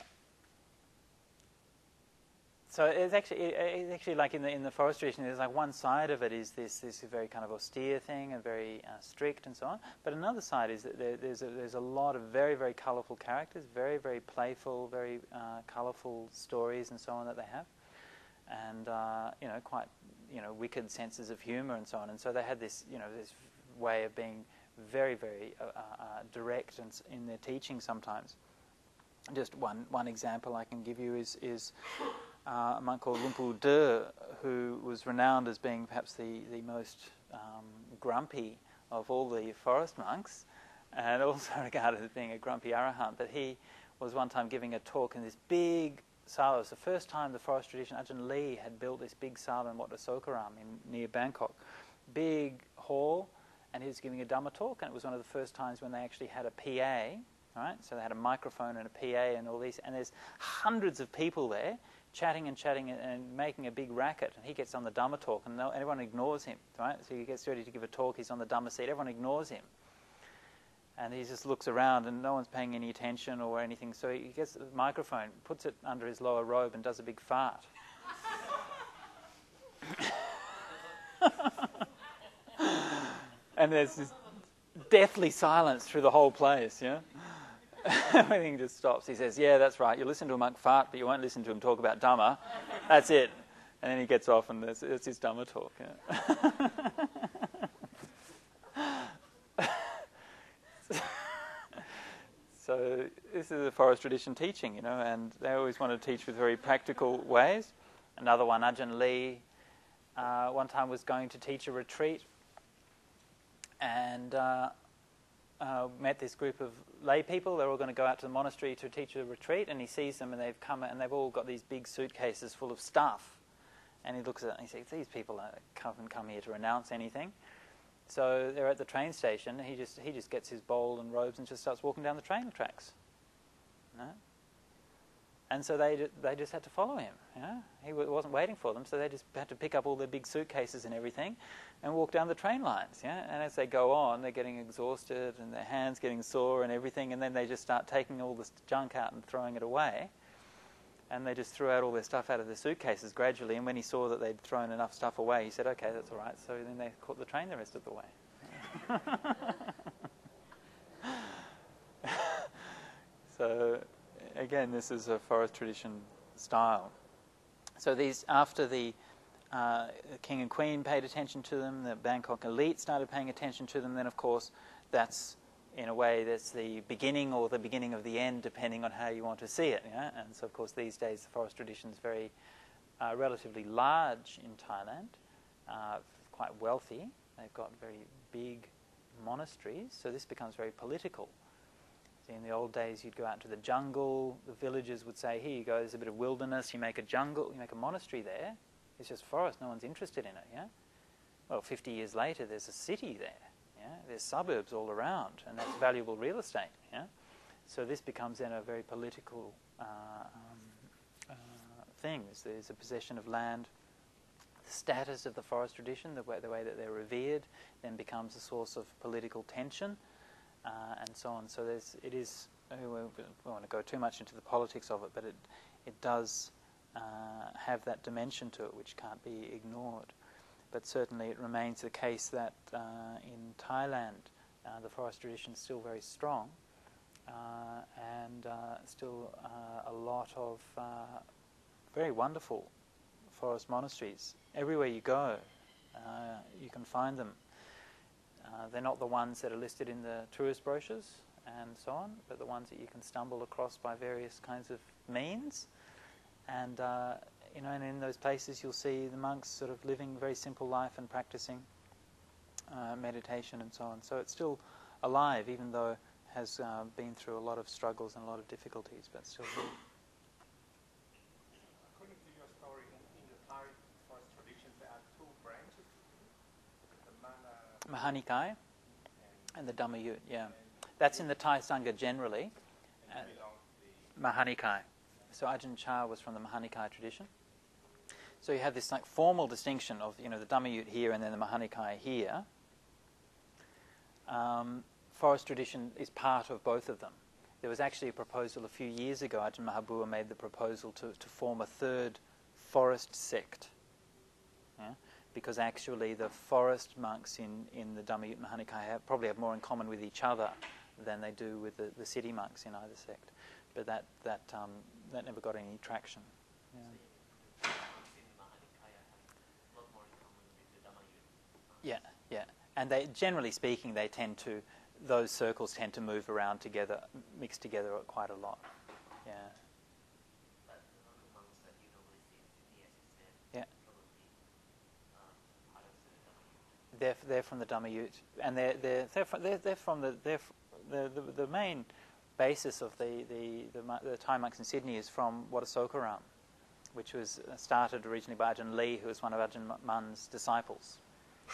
so it's actually it's actually like in the in the forest tradition. There's like one side of it is this this very kind of austere thing and very uh, strict and so on. But another side is that there, there's a, there's a lot of very very colourful characters, very very playful, very uh, colourful stories and so on that they have, and uh, you know quite you know wicked senses of humour and so on. And so they had this you know this way of being very very uh, uh, direct and in their teaching sometimes. Just one one example I can give you is is uh, a monk called Lumpu De, who was renowned as being perhaps the, the most um, grumpy of all the forest monks, and also regarded as being a grumpy arahant. But he was one time giving a talk in this big sala. It was the first time the forest tradition, Ajahn Lee had built this big sala in Wat Asokaram in, near Bangkok. Big hall, and he was giving a Dhamma talk, and it was one of the first times when they actually had a PA, right? So they had a microphone and a PA and all these, and there's hundreds of people there chatting and chatting and making a big racket. And he gets on the Dhamma talk, and everyone ignores him, right? So he gets ready to give a talk, he's on the Dhamma seat, everyone ignores him. And he just looks around, and no one's paying any attention or anything. So he gets the microphone, puts it under his lower robe, and does a big fart. and there's this deathly silence through the whole place, yeah? Everything just stops. He says, Yeah, that's right. You listen to a monk fart, but you won't listen to him talk about Dhamma. That's it. And then he gets off, and it's, it's his Dhamma talk. Yeah. so this is a forest tradition teaching, you know, and they always want to teach with very practical ways. Another one, Ajahn Lee, uh, one time was going to teach a retreat, and uh, uh, met this group of lay people. They're all going to go out to the monastery to teach a retreat, and he sees them, and they've come, and they've all got these big suitcases full of stuff. And he looks at it and he says, "These people haven't come here to renounce anything." So they're at the train station. He just he just gets his bowl and robes and just starts walking down the train tracks. No? And so they they just had to follow him. He wasn't waiting for them, so they just had to pick up all their big suitcases and everything, and walk down the train lines. And as they go on, they're getting exhausted and their hands getting sore and everything, and then they just start taking all this junk out and throwing it away. And they just threw out all their stuff out of their suitcases gradually. And when he saw that they'd thrown enough stuff away, he said, "Okay, that's all right." So then they caught the train the rest of the way. so again, this is a forest tradition style. So these, after the uh, king and queen paid attention to them, the Bangkok elite started paying attention to them. Then, of course, that's in a way that's the beginning or the beginning of the end, depending on how you want to see it. And so, of course, these days the forest tradition is very uh, relatively large in Thailand, uh, quite wealthy. They've got very big monasteries, so this becomes very political. In the old days, you'd go out into the jungle. The villagers would say, "Here you go. There's a bit of wilderness. You make a jungle. You make a monastery there. It's just forest. No one's interested in it. Yeah. Well, 50 years later, there's a city there. Yeah. There's suburbs all around, and that's valuable real estate. Yeah. So this becomes then a very political uh, um, uh, thing. There's a possession of land. The status of the forest tradition, the way, the way that they're revered, then becomes a source of political tension uh, and so on. So there's, it is, we don't want to go too much into the politics of it, but it, it does uh, have that dimension to it which can't be ignored. But certainly it remains the case that uh, in Thailand uh, the forest tradition is still very strong uh, and uh, still a lot of very wonderful forest monasteries. Everywhere you go, you can find them. Uh, they're not the ones that are listed in the tourist brochures and so on, but the ones that you can stumble across by various kinds of means. And uh, you know, and in those places you'll see the monks sort of living very simple life and practicing uh, meditation and so on. So it's still alive, even though it has uh, been through a lot of struggles and a lot of difficulties, but still. According to your story, in, in the Thai forest traditions, there are two branches. The Mana Mahanikai and the Dhammayut, yeah. That's in the Thai Sangha generally. Uh, Mahanikai. So Ajahn Chah was from the Mahanikai tradition. So you have this like formal distinction of you know the Dhammayut here and then the Mahanikai here. Um, forest tradition is part of both of them. There was actually a proposal a few years ago. Ajahn Mahabua made the proposal to, to form a third forest sect. Yeah? Because actually, the forest monks in, in the Dhammayut Mahanikai have, probably have more in common with each other than they do with the, the city monks in either sect. But that, that, um, that never got any traction. Yeah. So monks in Mahanikaya have a lot more in common with the Dhammayut. Yeah, yeah. And they, generally speaking, they tend to, those circles tend to move around together, mix together quite a lot. Yeah. But the local monks that you normally see in Sydney, as you said, Yeah. probably um, part of the Dhammayut. They're, they're from the Dhammayut, and they're, they're, they're, from, they're, they're from the, they're, the, the, the main basis of the, the, the, the Thai monks in Sydney is from Wat Asokaram, which was uh, started originally by Ajahn Lee, who was one of Ajahn Mun's disciples.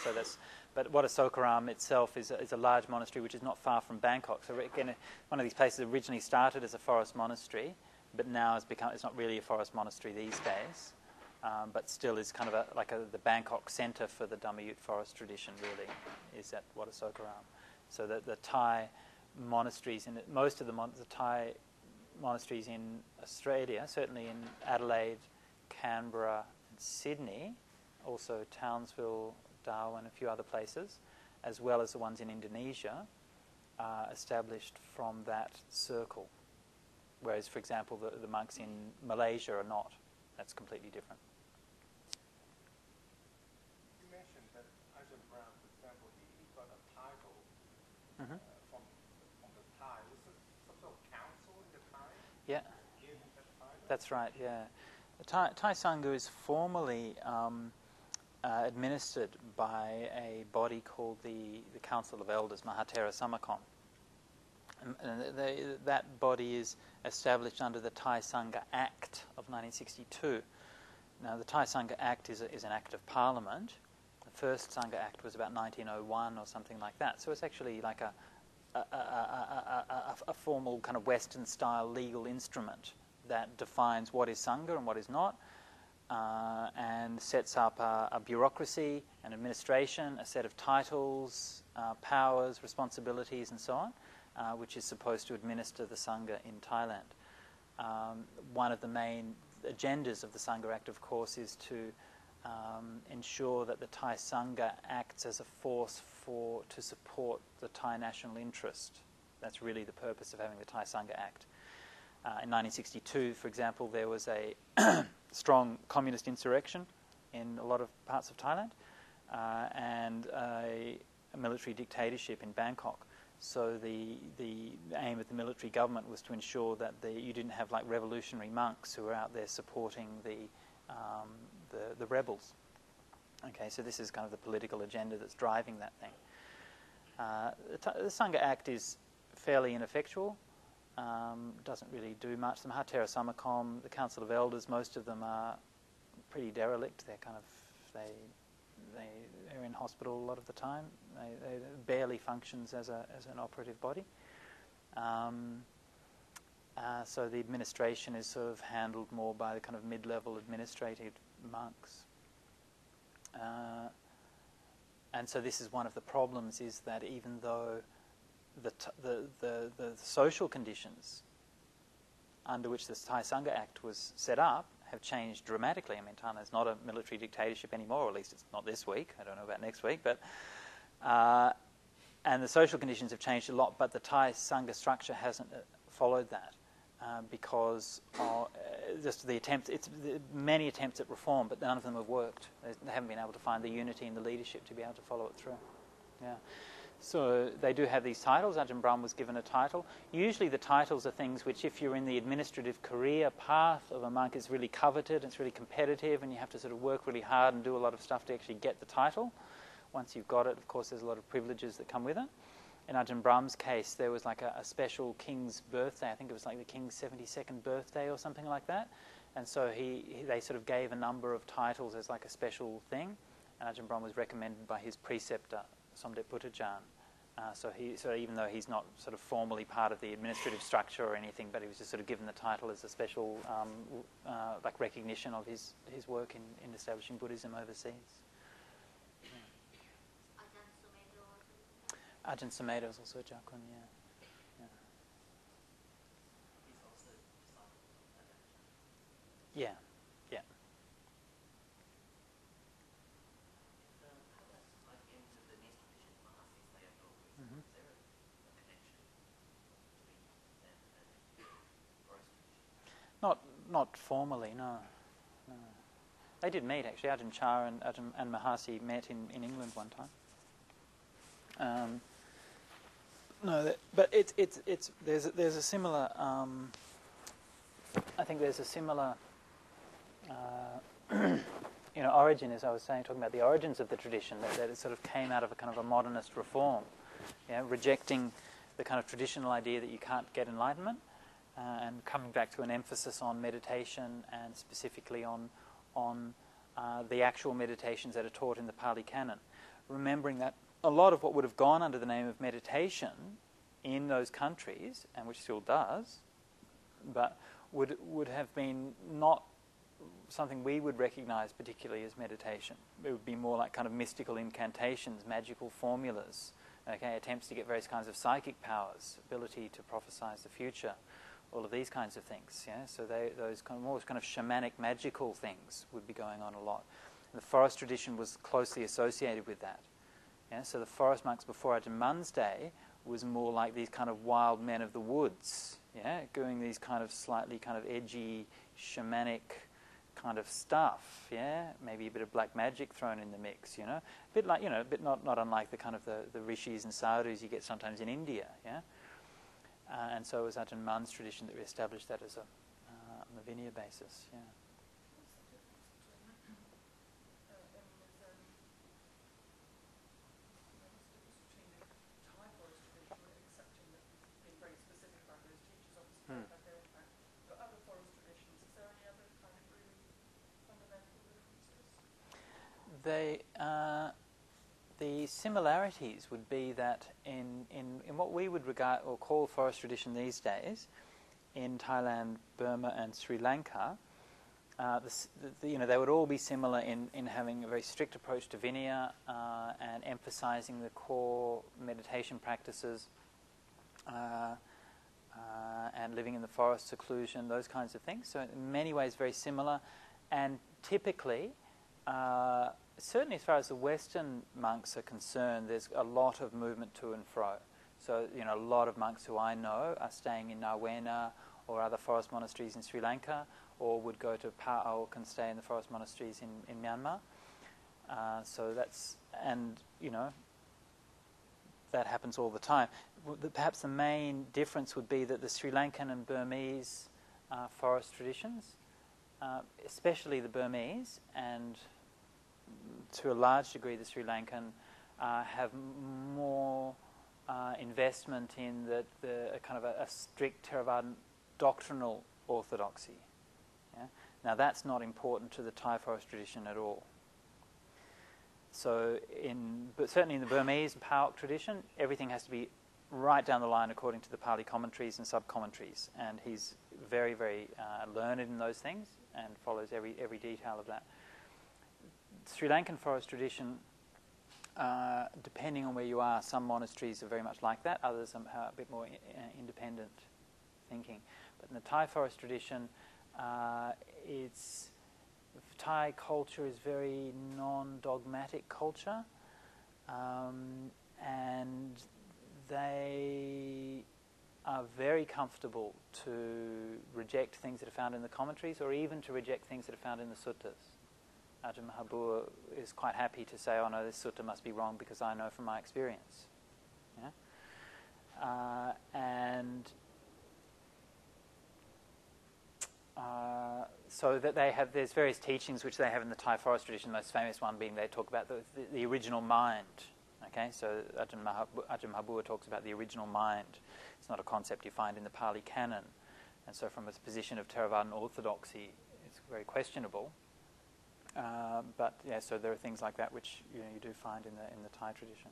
So that's, but Wat Asokaram itself is a, is a large monastery which is not far from Bangkok. So again, one of these places originally started as a forest monastery, but now has become, it's not really a forest monastery these days, um, but still is kind of a, like a, the Bangkok centre for the Dhammayut forest tradition, really, is at Wat Asokaram. So the, the Thai monasteries, in most of the, mon- the Thai monasteries in Australia, certainly in Adelaide, Canberra, and Sydney, also Townsville, Darwin, a few other places, as well as the ones in Indonesia, are established from that circle. Whereas, for example, the, the monks in Malaysia are not. That's completely different. You mentioned that Ajahn Brahm, for example, he, he got a title Mhm. uh, from, from the Thai. Was it some sort of council in the Thai? Yeah. Gave him that title? That's right, yeah. Thai, Sangha is formally um, uh, administered by a body called the, the Council of Elders, Mahathera Samakom. And, and they, that body is established under the Thai Sangha Act of 1962. Now, the Thai Sangha Act is, a, is an act of parliament. The first Sangha Act was about 1901 or something like that. So it's actually like a, a, a formal kind of Western style legal instrument that defines what is Sangha and what is not, uh, and sets up a, a bureaucracy, an administration, a set of titles, uh, powers, responsibilities, and so on, uh, which is supposed to administer the Sangha in Thailand. Um, one of the main agendas of the Sangha Act, of course, is to um, ensure that the Thai Sangha acts as a force for to support the Thai national interest. That's really the purpose of having the Thai Sangha Act. Uh, in 1962, for example, there was a strong communist insurrection in a lot of parts of Thailand uh, and a, a military dictatorship in Bangkok. So the the aim of the military government was to ensure that the, you didn't have like revolutionary monks who were out there supporting the um, the, the rebels. Okay, so this is kind of the political agenda that's driving that thing. Uh, the, Th- the Sangha Act is fairly ineffectual. Um, doesn't really do much. The Mahathera Samakom, the Council of Elders, most of them are pretty derelict. They're kind of they they they're in hospital a lot of the time. They, they barely functions as a as an operative body. Um, uh, so the administration is sort of handled more by the kind of mid-level administrative monks. Uh, and so this is one of the problems: is that even though the, the, the, the social conditions under which the Thai Sangha Act was set up have changed dramatically. I mean, Thailand is not a military dictatorship anymore, or at least it's not this week. I don't know about next week, but uh, and the social conditions have changed a lot. But the Thai Sangha structure hasn't uh, followed that uh, because uh, just the attempts. It's the, many attempts at reform, but none of them have worked. They, they haven't been able to find the unity and the leadership to be able to follow it through. Yeah. So they do have these titles. Ajahn Brahm was given a title. Usually the titles are things which, if you're in the administrative career path of a monk, it's really coveted, it's really competitive, and you have to sort of work really hard and do a lot of stuff to actually get the title. Once you've got it, of course, there's a lot of privileges that come with it. In Ajahn Brahm's case, there was like a, a special king's birthday. I think it was like the king's 72nd birthday or something like that. And so he, he they sort of gave a number of titles as like a special thing. And Ajahn Brahm was recommended by his preceptor, Somdet Bhuttajan, Uh, so he, so even though he's not sort of formally part of the administrative structure or anything, but he was just sort of given the title as a special, um, uh, like recognition of his, his work in, in establishing Buddhism overseas. Ajahn Sumedho. Ajahn Sumedho is also a Chao Khun, yeah. He's also disciple of Ajahn Chah. Yeah, yeah. And, um, how about like in the Japanese tradition, Mahasi Sayadaw, for example, Mhm. is there a, a connection between them and Forest tradition? Not, formally, no. no. They did meet actually. Ajahn Chah and, Ajahn, and Mahasi met in, in England one time. Um, no, that, but it's it's it's there's a, there's a similar. Um, I think there's a similar. Uh, you know, origin, as I was saying, talking about the origins of the tradition, that, that it sort of came out of a kind of a modernist reform, yeah, rejecting the kind of traditional idea that you can't get enlightenment, uh, and coming back to an emphasis on meditation and specifically on on uh, the actual meditations that are taught in the Pali Canon. Remembering that a lot of what would have gone under the name of meditation in those countries, and which still does, but would would have been not something we would recognize particularly as meditation. It would be more like kind of mystical incantations, magical formulas, okay, attempts to get various kinds of psychic powers, ability to prophesize the future, all of these kinds of things. Yeah, so they, those kind of more kind of shamanic, magical things would be going on a lot. And the forest tradition was closely associated with that. Yeah, so the forest monks before Ajahn Mun's day was more like these kind of wild men of the woods. Yeah, doing these kind of slightly kind of edgy, shamanic kind of stuff, yeah, maybe a bit of black magic thrown in the mix, you know, a bit like you know, a bit not, not unlike the kind of the, the rishis and sadhus you get sometimes in India, yeah, uh, and so it was Ajahn Mun's tradition that we established that as a uh, on a Vinaya basis, yeah. They, uh, the similarities would be that in, in, in what we would regard or call forest tradition these days, in Thailand, Burma, and Sri Lanka, uh, the, the, you know, they would all be similar in, in having a very strict approach to Vinaya uh, and emphasizing the core meditation practices uh, uh, and living in the forest, seclusion, those kinds of things. So, in many ways, very similar. And typically, uh, certainly as far as the Western monks are concerned, there's a lot of movement to and fro. So, you know, a lot of monks who I know are staying in Na Uyana or other forest monasteries in Sri Lanka, or would go to Pa'auk and stay in the forest monasteries in, in Myanmar. Uh, so that's, and, you know, that happens all the time. Perhaps the main difference would be that the Sri Lankan and Burmese uh, forest traditions, uh, especially the Burmese and to a large degree the Sri Lankan, uh, have more uh, investment in the, the a kind of a, a strict Theravadan doctrinal orthodoxy. Yeah? Now that's not important to the Thai forest tradition at all. So, in but certainly in the Burmese and Pa'auk tradition, everything has to be right down the line according to the Pali commentaries and sub-commentaries, and he's very, very uh, learned in those things and follows every every detail of that. Sri Lankan forest tradition, uh, depending on where you are, some monasteries are very much like that. Others are a bit more i- uh, independent thinking. But in the Thai forest tradition, uh, it's Thai culture is very non-dogmatic culture, um, and they are very comfortable to reject things that are found in the commentaries, or even to reject things that are found in the suttas. Ajahn Mahabua is quite happy to say, "Oh no, this sutta must be wrong because I know from my experience." Yeah? Uh, and uh, so that they have there's various teachings which they have in the Thai forest tradition. The most famous one being they talk about the, the, the original mind. Okay, so Ajahn Mahabua, Ajahn Mahabua talks about the original mind. It's not a concept you find in the Pali Canon, and so from a position of Theravadan orthodoxy, it's very questionable. Uh, but yeah, so there are things like that which you, know, you do find in the in the Thai tradition.